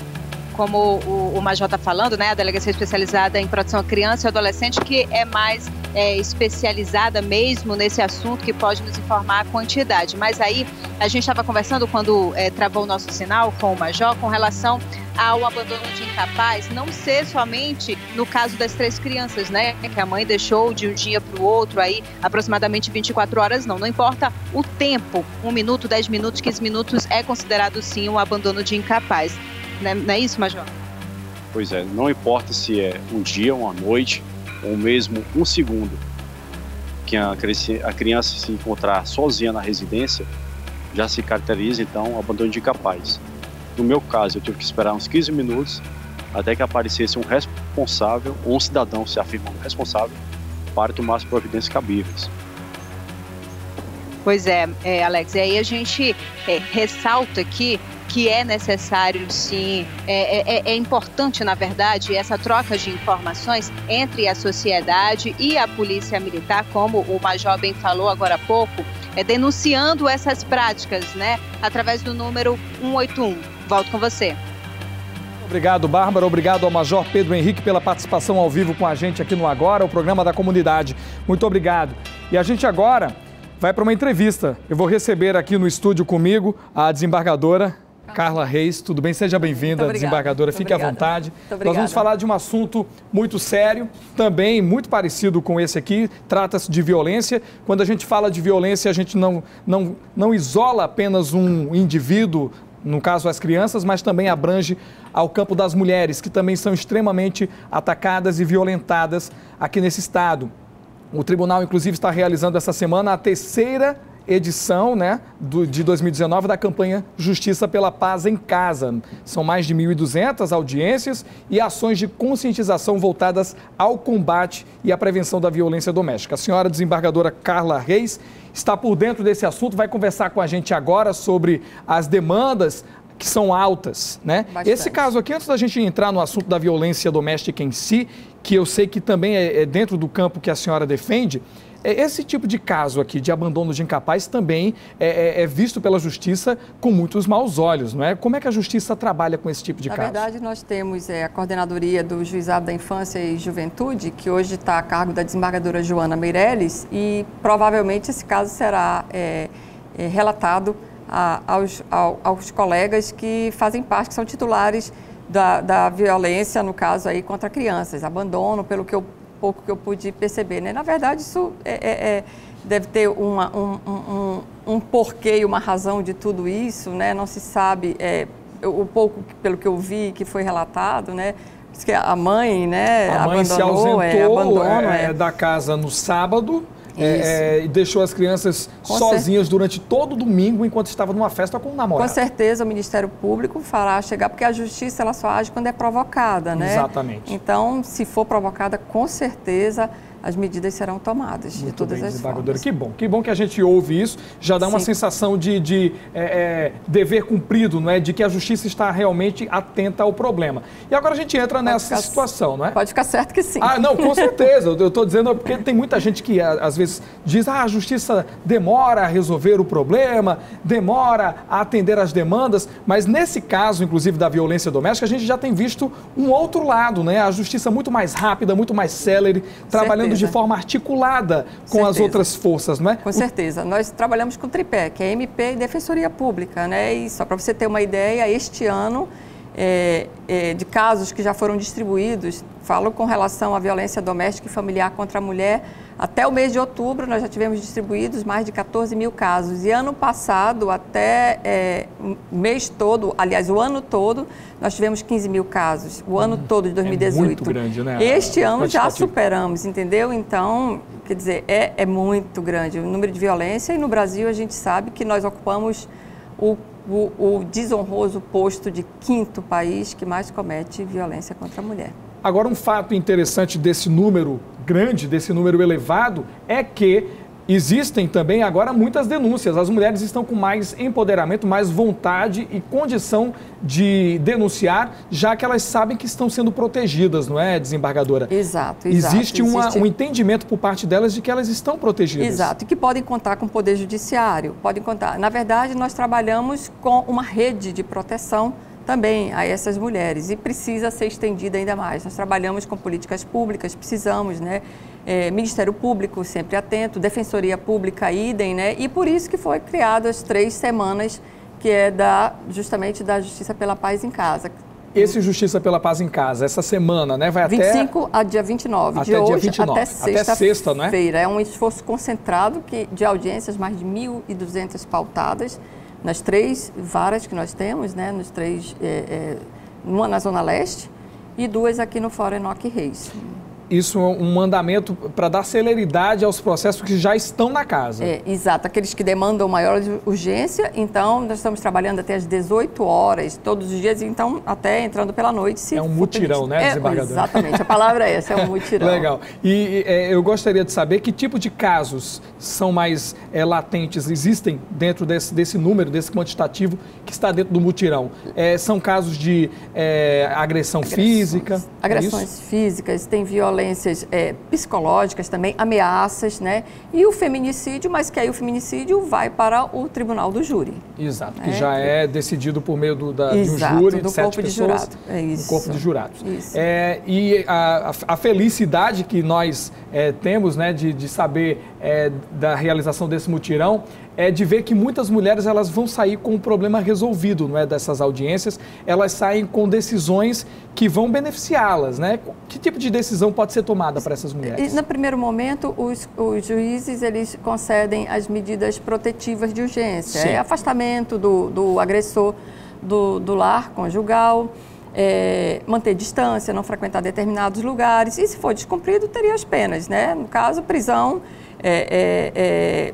como o, o Major está falando, né, a delegacia especializada em proteção à criança e adolescente, que é mais é, especializada mesmo nesse assunto, que pode nos informar a quantidade. Mas aí, a gente estava conversando quando é, travou o nosso sinal com o Major com relação ao abandono de incapaz, não ser somente no caso das três crianças, né, que a mãe deixou de um dia para o outro aí, aproximadamente 24 horas, não. Não importa o tempo, um minuto, 10 minutos, 15 minutos, é considerado sim um abandono de incapaz. Não é, não é isso, Major? Pois é, não importa se é um dia, uma noite, ou mesmo um segundo que a, criança- a criança se encontrar sozinha na residência, já se caracteriza então abandono de incapaz. No meu caso, eu tive que esperar uns 15 minutos até que aparecesse um responsável ou um cidadão se afirmando responsável para tomar as providências cabíveis. Pois é, é, Alex, e aí a gente é, ressalta aqui que é necessário, sim, é, é- é importante, na verdade, essa troca de informações entre a sociedade e a polícia militar, como o Major bem falou agora há pouco, é, denunciando essas práticas, né, através do número 181. Volto com você. Obrigado, Bárbara. Obrigado ao Major Pedro Henrique pela participação ao vivo com a gente aqui no Agora, o programa da comunidade. Muito obrigado. E a gente agora vai para uma entrevista. Eu vou receber aqui no estúdio comigo a desembargadora Carla Reis. Tudo bem? Seja bem-vinda, desembargadora. Fique à vontade. Nós vamos falar de um assunto muito sério, também muito parecido com esse aqui. Trata-se de violência. Quando a gente fala de violência, a gente não, não, não isola apenas um indivíduo no caso as crianças, mas também abrange ao campo das mulheres, que também são extremamente atacadas e violentadas aqui nesse estado. O tribunal, inclusive, está realizando essa semana a terceira edição né, do- de 2019 da campanha Justiça pela Paz em Casa. São mais de 1.200 audiências e ações de conscientização voltadas ao combate e à prevenção da violência doméstica. A senhora desembargadora Carla Reis está por dentro desse assunto, vai conversar com a gente agora sobre as demandas que são altas, né? Bastante. Esse caso aqui, antes da gente entrar no assunto da violência doméstica em si, que eu sei que também é, é dentro do campo que a senhora defende, esse tipo de caso aqui de abandono de incapaz também é, é- é visto pela justiça com muitos maus olhos, não é? Como é que a justiça trabalha com esse tipo de Na caso? verdade, nós temos é, a coordenadoria do Juizado da Infância e Juventude, que hoje está a cargo da desembargadora Joana Meirelles, e provavelmente esse caso será é, é, relatado a- aos, ao- aos colegas que fazem parte, que são titulares da, da violência, no caso aí, contra crianças, abandono, pelo que eu, pouco que eu pude perceber. Né? Na verdade, isso é- é- é- deve ter uma, um, um, um, porquê e uma razão de tudo isso, né? não se sabe, é, o pouco pelo que eu vi que foi relatado, né? diz que a mãe, né, A mãe se abandonou, ausentou é, abandono, é, é. da casa no sábado é, é, e deixou as crianças Com sozinhas durante todo o domingo enquanto estava numa festa com o Com namorado. certeza o Ministério Público fará chegar, porque a justiça ela só age quando é provocada, né? Exatamente. Então, se for provocada, com certeza as medidas serão tomadas de Muito todas bem, as formas. Que bom, que bom que a gente ouve isso. Já dá uma Sim. sensação de, de, é, é, dever cumprido, não é? De que a justiça está realmente atenta ao problema. E agora a gente entra nessa ficar- situação, não é? Pode ficar certo que sim. Ah, não, com certeza. Eu estou dizendo porque tem muita gente que às vezes diz ah, a justiça demora a resolver o problema, demora a atender as demandas, mas nesse caso, inclusive da violência doméstica, a gente já tem visto um outro lado, né? A justiça muito mais rápida, muito mais célere, trabalhando de Certeza. forma articulada com as outras forças, não é? Com certeza. Nós trabalhamos com tripé, que é MP e Defensoria Pública, né? E só para você ter uma ideia, este ano, é, é, de casos que já foram distribuídos, falo com relação à violência doméstica e familiar contra a mulher, até o mês de outubro nós já tivemos distribuídos mais de 14 mil casos. E ano passado, até é, o mês todo, aliás, o ano todo, nós tivemos 15 mil casos. O ano todo de 2018. Uhum. É muito grande, né, Este ano já superamos, entendeu? Então, quer dizer, é, é muito grande o número de violência e no Brasil a gente sabe que nós ocupamos o, o, o desonroso posto de quinto país que mais comete violência contra a mulher. Agora, um fato interessante desse número grande, desse número elevado, é que existem também agora muitas denúncias. As mulheres estão com mais empoderamento, mais vontade e condição de denunciar, já que elas sabem que estão sendo protegidas, não é, desembargadora? Exato, exato. Existe, uma- Existe- um entendimento por parte delas de que elas estão protegidas. Exato, e que podem contar com o Poder Judiciário, podem contar. Na verdade, nós trabalhamos com uma rede de proteção também a essas mulheres e precisa ser estendida ainda mais. Nós trabalhamos com políticas públicas, precisamos, né? É, Ministério Público sempre atento, Defensoria Pública idem, né? E por isso que foi criado as três semanas que é da justamente da Justiça pela Paz em Casa. Esse Justiça pela Paz em Casa, essa semana, né? Vai 25 a dia 29, Até de dia hoje 29. até Até sexta-feira. sexta, não é? É um esforço concentrado que, de audiências, mais de 1.200 pautadas, nas três varas que nós temos, né? Nos três, é, é, uma na Zona Leste e duas aqui no Fórum Enoque Reis. Isso é um mandamento para dar celeridade aos processos que já estão na casa. É, exato, aqueles que demandam maior urgência, então nós estamos trabalhando até às 18 horas, todos os dias, então até entrando pela noite. Se É um mutirão, né, É, desembargador? exatamente, a palavra é essa, é um mutirão. Legal. E é, eu gostaria de saber que tipo de casos são mais é, latentes, existem dentro desse, desse número, desse quantitativo que está dentro do mutirão. É, são casos de é, agressão física? é Agressões físicas, tem violências é, psicológicas também, ameaças, né? E o feminicídio, mas que aí o feminicídio vai para o tribunal do júri. Exato, que É, já que- é decidido por meio do, da, de um Exato, júri de do sete corpo de pessoas. jurado. É Do isso. corpo de jurados. Isso. É, e a, a- a felicidade que nós é, temos né, de, de saber é, da realização desse mutirão é de ver que muitas mulheres elas vão sair com o problema resolvido não é, dessas audiências, elas saem com decisões que vão beneficiá-las. Né? Que tipo de decisão pode ser tomada para essas mulheres? no primeiro momento, os, os juízes eles concedem as medidas protetivas de urgência. Sim. É afastamento do, do agressor do, do lar conjugal, é, manter distância, não frequentar determinados lugares. E se for descumprido, teria as penas. Né? No caso, prisão é, é, é,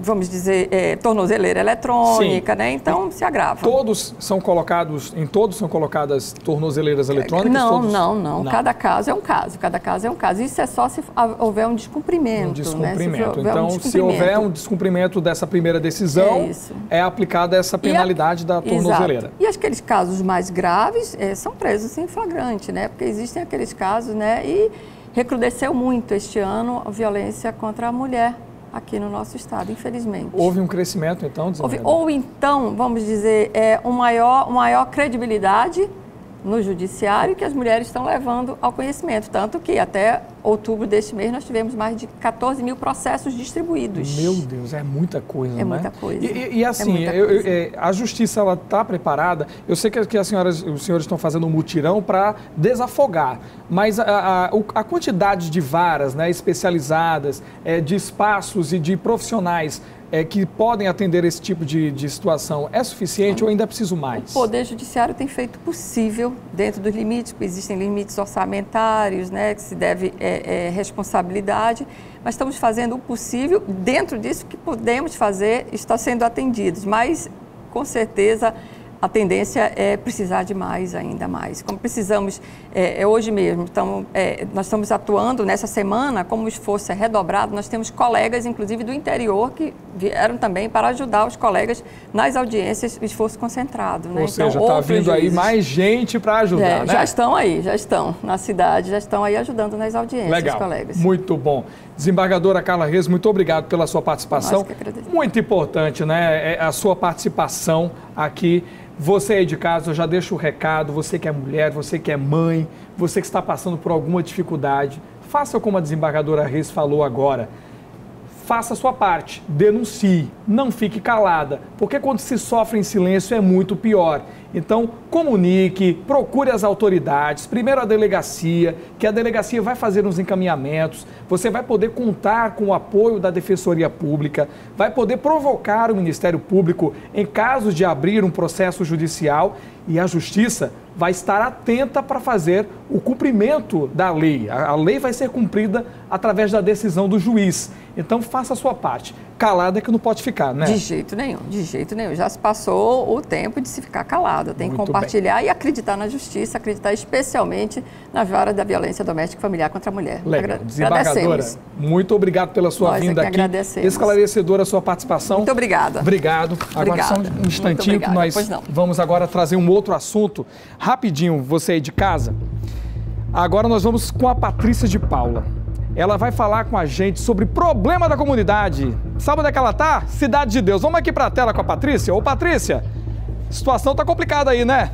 vamos dizer, é, tornozeleira eletrônica, Sim. né? Então se agrava. Todos são colocados, em todos são colocadas tornozeleiras eletrônicas? Não, Todos? não, não, Cada caso é um caso. Cada caso é um caso. Isso é só se houver um descumprimento. Um Né? Se descumprimento. então, um se descumprimento. houver um descumprimento dessa primeira decisão, É é aplicada essa penalidade da tornozeleira. Exato. E aqueles casos mais graves eh, são presos em flagrante, né? Porque existem aqueles casos, né? E recrudesceu muito este ano a violência contra a mulher aqui no nosso estado, infelizmente. Houve um crescimento, então, Houve- ou então, vamos dizer, é, um maior, uma maior credibilidade no judiciário que as mulheres estão levando ao conhecimento. Tanto que até outubro deste mês nós tivemos mais de 14 mil processos distribuídos. Meu Deus, é muita coisa, É né? muita coisa. E, e- e É assim, muita eu- eu- é, a justiça ela está preparada. Eu sei que, que as senhoras, os senhores estão fazendo um mutirão para desafogar, mas a, a- a quantidade de varas, né, especializadas, é, de espaços e de profissionais é, que podem atender esse tipo de, de situação é suficiente ou ainda é preciso mais? O Poder Judiciário tem feito possível dentro dos limites, porque existem limites orçamentários, né, que se deve é, é, responsabilidade, mas estamos fazendo o possível dentro disso que podemos fazer, está sendo atendidos, mas com certeza a tendência é precisar de mais, ainda mais. Como precisamos, é, é hoje mesmo, então, é, nós estamos atuando nessa semana, como o esforço é redobrado, nós temos colegas, inclusive do interior, que vieram também para ajudar os colegas nas audiências, o esforço concentrado. Né? Ou seja, está outros vindo aí juízes- mais gente para ajudar, É, né? Já estão aí, já estão na cidade, já estão aí ajudando nas audiências, Legal, colegas. muito bom. Desembargadora Carla Reis, muito obrigado pela sua participação. Muito importante, né? é A sua participação aqui. Você aí de casa, eu já deixo o recado. Você que é mulher, você que é mãe, você que está passando por alguma dificuldade, faça como a desembargadora Reis falou agora. Faça a sua parte, denuncie, não fique calada, porque quando se sofre em silêncio é muito pior. Então, comunique, procure as autoridades, primeiro a delegacia, que a delegacia vai fazer uns encaminhamentos, você vai poder contar com o apoio da Defensoria Pública, vai poder provocar o Ministério Público em caso de abrir um processo judicial e a Justiça vai estar atenta para fazer o cumprimento da lei. A lei vai ser cumprida através da decisão do juiz. Então, faça a sua parte. Calada é que não pode ficar, né? De jeito nenhum, de jeito nenhum. Já se passou o tempo de se ficar calado. Tem que Muito compartilhar e acreditar na justiça, acreditar especialmente na vara da violência doméstica e familiar contra a mulher. Legal. Desembargadora, muito obrigado pela sua Nós é vinda que aqui. Esclarecedora a sua participação. Muito obrigada. Obrigado. Agora Obrigada. só um instantinho que nós vamos agora trazer um outro assunto. Rapidinho, você aí de casa. Agora nós vamos com a Patrícia de Paula. Ela vai falar com a gente sobre problema da comunidade. Sabe onde é que ela tá? Cidade de Deus. Vamos aqui para a tela com a Patrícia. Ô Patrícia, situação tá complicada aí, né?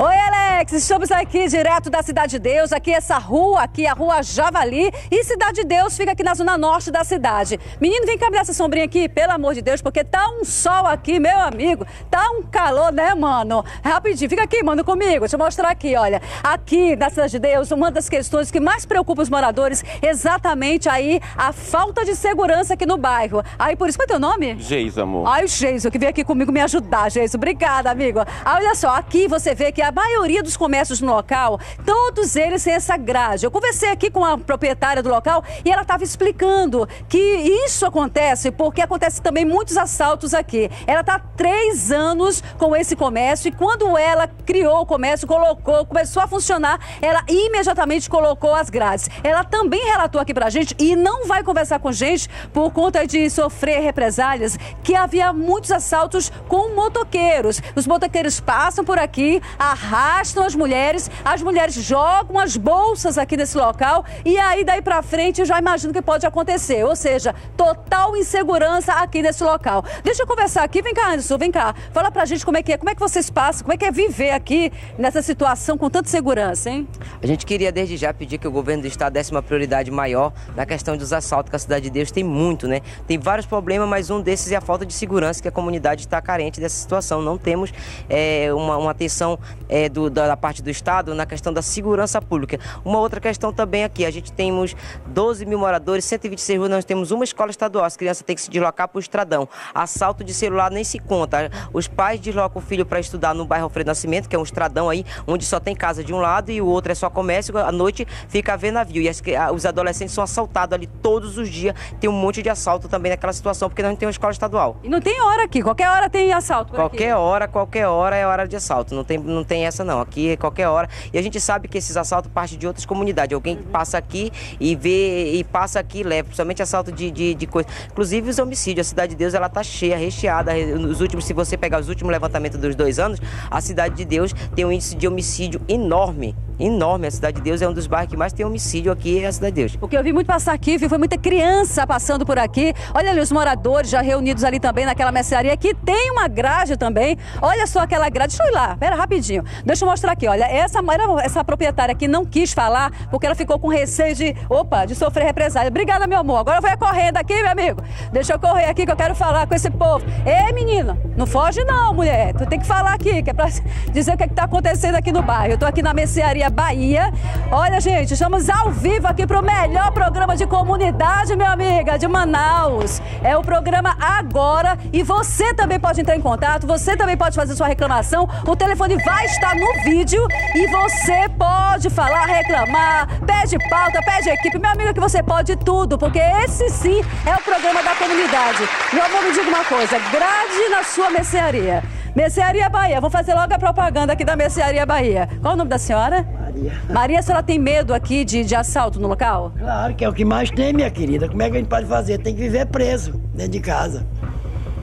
Oi, Alex, estamos aqui direto da Cidade de Deus, aqui essa rua, aqui a rua Javali, e Cidade de Deus fica aqui na zona norte da cidade. Menino, vem cá me dar essa sombrinha aqui, pelo amor de Deus, porque tá um sol aqui, meu amigo, tá um calor, né, mano? Rapidinho, fica aqui, mano, comigo, deixa eu mostrar aqui, olha. Aqui na Cidade de Deus, uma das questões que mais preocupa os moradores, exatamente aí, a falta de segurança aqui no bairro. Aí, por isso, qual é teu nome? Geis, amor. Ai, o Geiso, que veio aqui comigo me ajudar, Geiso. Obrigada, amigo. Ah, olha só, aqui você vê que a maioria dos comércios no local, todos eles têm essa grade. Eu conversei aqui com a proprietária do local e ela estava explicando que isso acontece porque acontece também muitos assaltos aqui. Ela está há três anos com esse comércio e quando ela criou o comércio, colocou, começou a funcionar, ela imediatamente colocou as grades. Ela também relatou aqui pra gente e não vai conversar com gente por conta de sofrer represálias, que havia muitos assaltos com motoqueiros. Os motoqueiros passam por aqui, arrastam as mulheres, as mulheres jogam as bolsas aqui nesse local e aí daí pra frente eu já imagino que pode acontecer. Ou seja, total insegurança aqui nesse local. Deixa eu conversar aqui, vem cá, Anderson, vem cá. Fala pra gente como é que é, como é que vocês passam, como é que é viver aqui nessa situação com tanta segurança, hein? A gente queria desde já pedir que o governo do estado desse uma prioridade maior na questão dos assaltos, que a cidade de Deus tem muito, né? Tem vários problemas, mas um desses é a falta de segurança, que a comunidade está carente dessa situação. Não temos é, uma, uma atenção é, do- da, parte do estado na questão da segurança pública. Uma outra questão também aqui, a gente temos 12 mil moradores, 126 ruas, nós temos uma escola estadual, as crianças têm que se deslocar para o estradão. Assalto de celular nem se conta. Os pais deslocam o filho para estudar no bairro Alfredo Nascimento, que é um estradão aí, onde só tem casa de um lado e o outro é só comércio, à noite fica a ver navio. E as os adolescentes são assaltados ali todos os dias. Tem um monte de assalto também naquela situação, porque não tem uma escola estadual. E não tem hora aqui, qualquer hora tem assalto por aqui. Qualquer hora, qualquer hora é hora de assalto. Não tem, não tem essa não. Aqui é qualquer hora. E a gente sabe que esses assaltos partem de outras comunidades. Alguém passa aqui e vê e passa aqui e leva, principalmente assalto de, de, de coisa. Inclusive os homicídios. A cidade de Deus ela tá cheia, recheada. Nos últimos, se você pegar os últimos levantamentos dos dois anos, a cidade de Deus tem um índice de homicídio enorme. Enorme. A cidade de Deus é um dos bairros que mais tem homicídio aqui, é a cidade de Deus. O que eu vi muito passar aqui, viu? Foi muita criança passando por aqui. Olha ali os moradores já reunidos ali também naquela mercearia que tem uma grade também. Olha só aquela grade. Deixa eu ir lá, pera rapidinho. Deixa eu mostrar aqui, olha. Essa, essa proprietária aqui não quis falar porque ela ficou com receio de, opa, de sofrer represália. Obrigada, meu amor. Agora vai correndo aqui, meu amigo. Deixa eu correr aqui que eu quero falar com esse povo. Ei, menina, não foge não, mulher. Tu tem que falar aqui, que é pra dizer o que, é que tá acontecendo aqui no bairro. Eu tô aqui na mercearia Bahia. Olha, gente, estamos ao vivo aqui pro melhor programa de comunidade, minha amiga, de Manaus. É o programa Agora e você também pode entrar em contato, você também pode fazer sua reclamação. O telefone vai estar no vídeo e você pode falar, reclamar, pede pauta, pede equipe. Meu amigo, que você pode tudo, porque esse sim é o programa da comunidade. Meu amor, me diga uma coisa, grade na sua mercearia. Mercearia Bahia, vou fazer logo a propaganda aqui da Mercearia Bahia. Qual o nome da senhora? Maria. Maria, a senhora tem medo aqui de, de assalto no local? Claro que é o que mais tem, minha querida. Como é que a gente pode fazer? Tem que viver preso dentro de casa.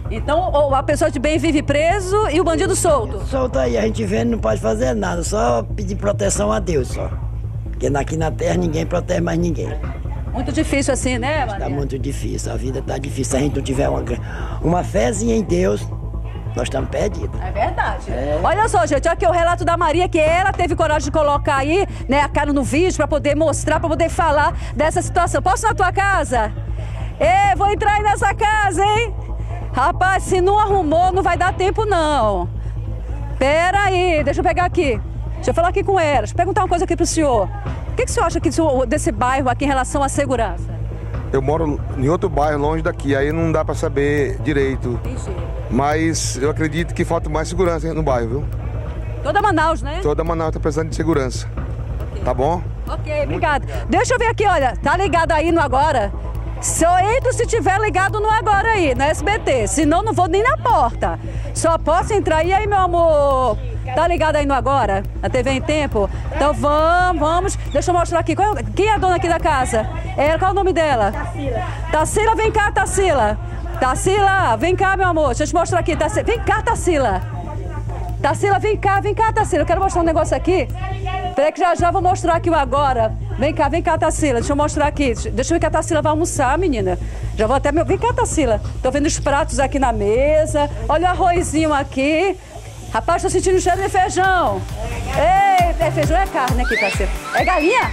Então, ou a pessoa de bem vive preso e o bandido solto? Solta aí, a gente vendo não pode fazer nada, só pedir proteção a Deus só. Porque aqui na terra ninguém protege mais ninguém. Muito difícil assim, né, Maria? Tá muito difícil, a vida tá difícil. Se a gente não tiver uma, uma fezinha em Deus, nós estamos perdidos. É verdade. Olha só, gente, olha aqui o relato da Maria, que ela teve coragem de colocar aí, né, a cara no vídeo para poder mostrar, para poder falar dessa situação. Posso ir na tua casa? Ê, vou entrar aí nessa casa, hein? Rapaz, se não arrumou, não vai dar tempo, não. Pera aí, deixa eu pegar aqui. Deixa eu falar aqui com ela. Deixa eu perguntar uma coisa aqui pro senhor. O que, que o senhor acha aqui desse bairro aqui em relação à segurança? Eu moro em outro bairro longe daqui, aí não dá pra saber direito. Mas eu acredito que falta mais segurança no bairro, viu? Toda Manaus, né? Toda Manaus tá precisando de segurança. Tá bom? Ok, obrigado. Deixa eu ver aqui, olha, tá ligado aí no Agora? Só entro se tiver ligado no Agora aí, no SBT. Senão não vou nem na porta. Só posso entrar aí, aí, meu amor. Tá ligado aí no Agora? Na TV em Tempo? Então vamos, vamos. Deixa eu mostrar aqui. Qual- quem é a dona aqui da casa? É, qual é o nome dela? Tassila. Tassila, vem cá, Tassila. Tassila, vem cá, meu amor. Deixa eu te mostrar aqui. Tassila. Vem cá, Tassila. Tassila, vem cá, vem cá, Tassila. Eu quero mostrar um negócio aqui. Peraí que já já vou mostrar aqui o agora. Vem cá, vem cá, Tassila. Deixa eu mostrar aqui. Deixa eu ver que a Tassila vai almoçar, menina. Já vou até... Meu... Vem cá, Tassila. Tô vendo os pratos aqui na mesa. Olha o arrozinho aqui. Rapaz, tô sentindo cheiro de feijão. Eita, é feijão é carne aqui, Tassila. É galinha?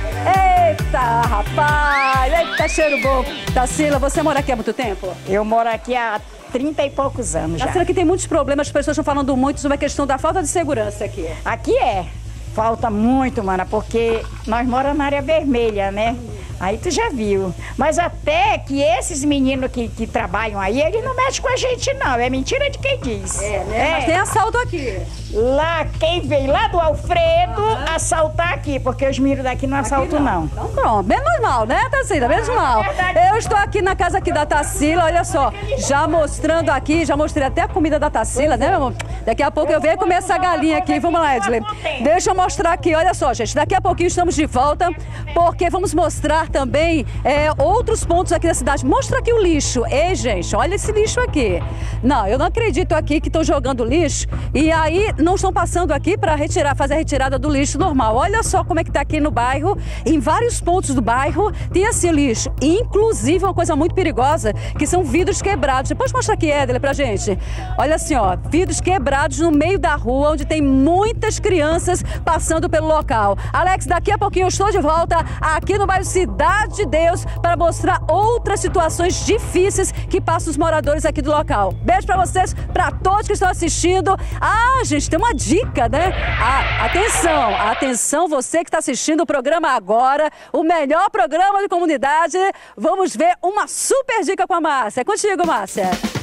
Eita, rapaz. Eita, cheiro bom. Tassila, você mora aqui há muito tempo? Eu moro aqui há 30 e poucos anos já. Tassila, aqui tem muitos problemas. As pessoas estão falando muito sobre a questão da falta de segurança aqui. Aqui é. Falta muito, mana, porque nós moramos na área vermelha, né? Aí tu já viu. Mas até que esses meninos que, que trabalham aí, eles não mexem com a gente, não. É mentira de quem diz. É, né? Mas tem assalto aqui. Lá, quem veio lá do Alfredo assaltar aqui, porque os meninos daqui não assaltam, não. Então pronto, bem normal, né, Tassila? Bem normal. Eu estou aqui na casa aqui da Tassila, olha só, já mostrando aqui, já mostrei até a comida da Tassila, né, meu amor? Daqui a pouco eu venho comer essa galinha aqui. Vamos lá, Edley. Deixa eu mostrar aqui, olha só, gente. Daqui a pouquinho estamos de volta, porque vamos mostrar também é, outros pontos aqui da cidade. Mostra aqui o lixo. Ei, gente, olha esse lixo aqui. Não, eu não acredito aqui que estão jogando lixo e aí não estão passando aqui para retirar, fazer a retirada do lixo normal. Olha só como é que tá aqui no bairro. Em vários pontos do bairro tem esse lixo. Inclusive, uma coisa muito perigosa, que são vidros quebrados. Depois mostra aqui, Edler, pra gente. Olha assim, ó, vidros quebrados no meio da rua, onde tem muitas crianças passando pelo local. Alex, daqui a pouquinho eu estou de volta aqui no bairro Cidade de Deus para mostrar outras situações difíceis que passam os moradores aqui do local. Beijo pra vocês, pra todos que estão assistindo. Ah, gente, tem uma dica, né? Ah, atenção, atenção, você que está assistindo o programa agora, o melhor programa de comunidade. Vamos ver uma super dica com a Márcia. É contigo, Márcia.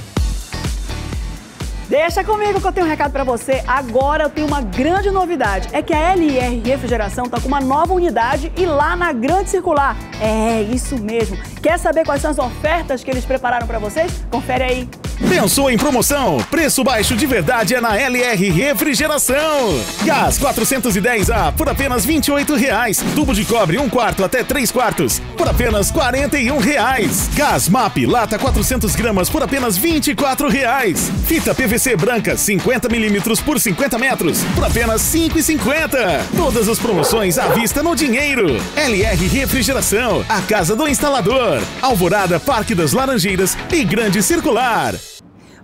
Deixa comigo que eu tenho um recado para você. Agora eu tenho uma grande novidade. É que a LR Refrigeração tá com uma nova unidade e lá na Grande Circular. É, isso mesmo. Quer saber quais são as ofertas que eles prepararam para vocês? Confere aí. Pensou em promoção? Preço baixo de verdade é na LR Refrigeração. Gás 410A por apenas 28 reais. Tubo de cobre 1 quarto até 3 quartos por apenas 41 reais. Gás MAP lata 400 gramas por apenas 24 reais. Fita PVC branca 50 milímetros por 50 metros por apenas R$ 5,50. Todas as promoções à vista no dinheiro. LR Refrigeração, a casa do instalador. Alvorada, Parque das Laranjeiras e Grande Circular.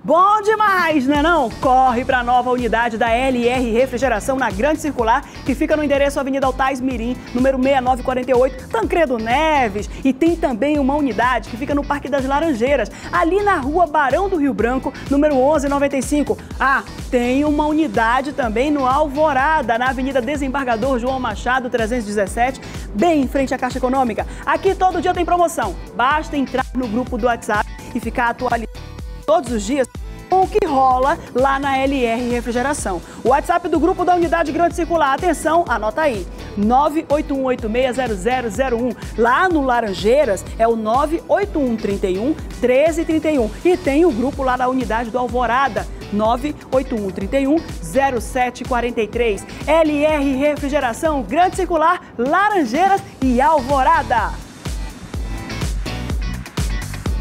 Bom demais, né não? Corre para a nova unidade da LR Refrigeração na Grande Circular, que fica no endereço Avenida Altais Mirim, número 6948, Tancredo Neves. E tem também uma unidade que fica no Parque das Laranjeiras, ali na rua Barão do Rio Branco, número 1195. Ah, tem uma unidade também no Alvorada, na Avenida Desembargador João Machado 317, bem em frente à Caixa Econômica. Aqui todo dia tem promoção. Basta entrar no grupo do WhatsApp e ficar atualizado todos os dias o que rola lá na LR Refrigeração. O WhatsApp do grupo da Unidade Grande Circular, atenção, anota aí, 981860001. Lá no Laranjeiras é o 98131 1331. E tem o grupo lá da Unidade do Alvorada, 98131 0743. LR Refrigeração, Grande Circular, Laranjeiras e Alvorada.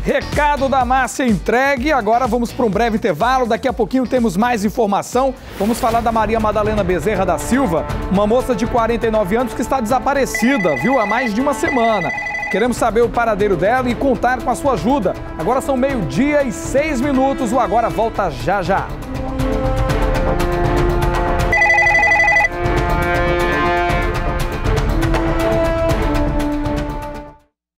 Recado da Márcia entregue. Agora vamos para um breve intervalo. Daqui a pouquinho temos mais informação. Vamos falar da Maria Madalena Bezerra da Silva, uma moça de 49 anos que está desaparecida, viu? Há mais de uma semana. Queremos saber o paradeiro dela e contar com a sua ajuda. Agora são meio-dia e seis minutos. O Agora volta já já.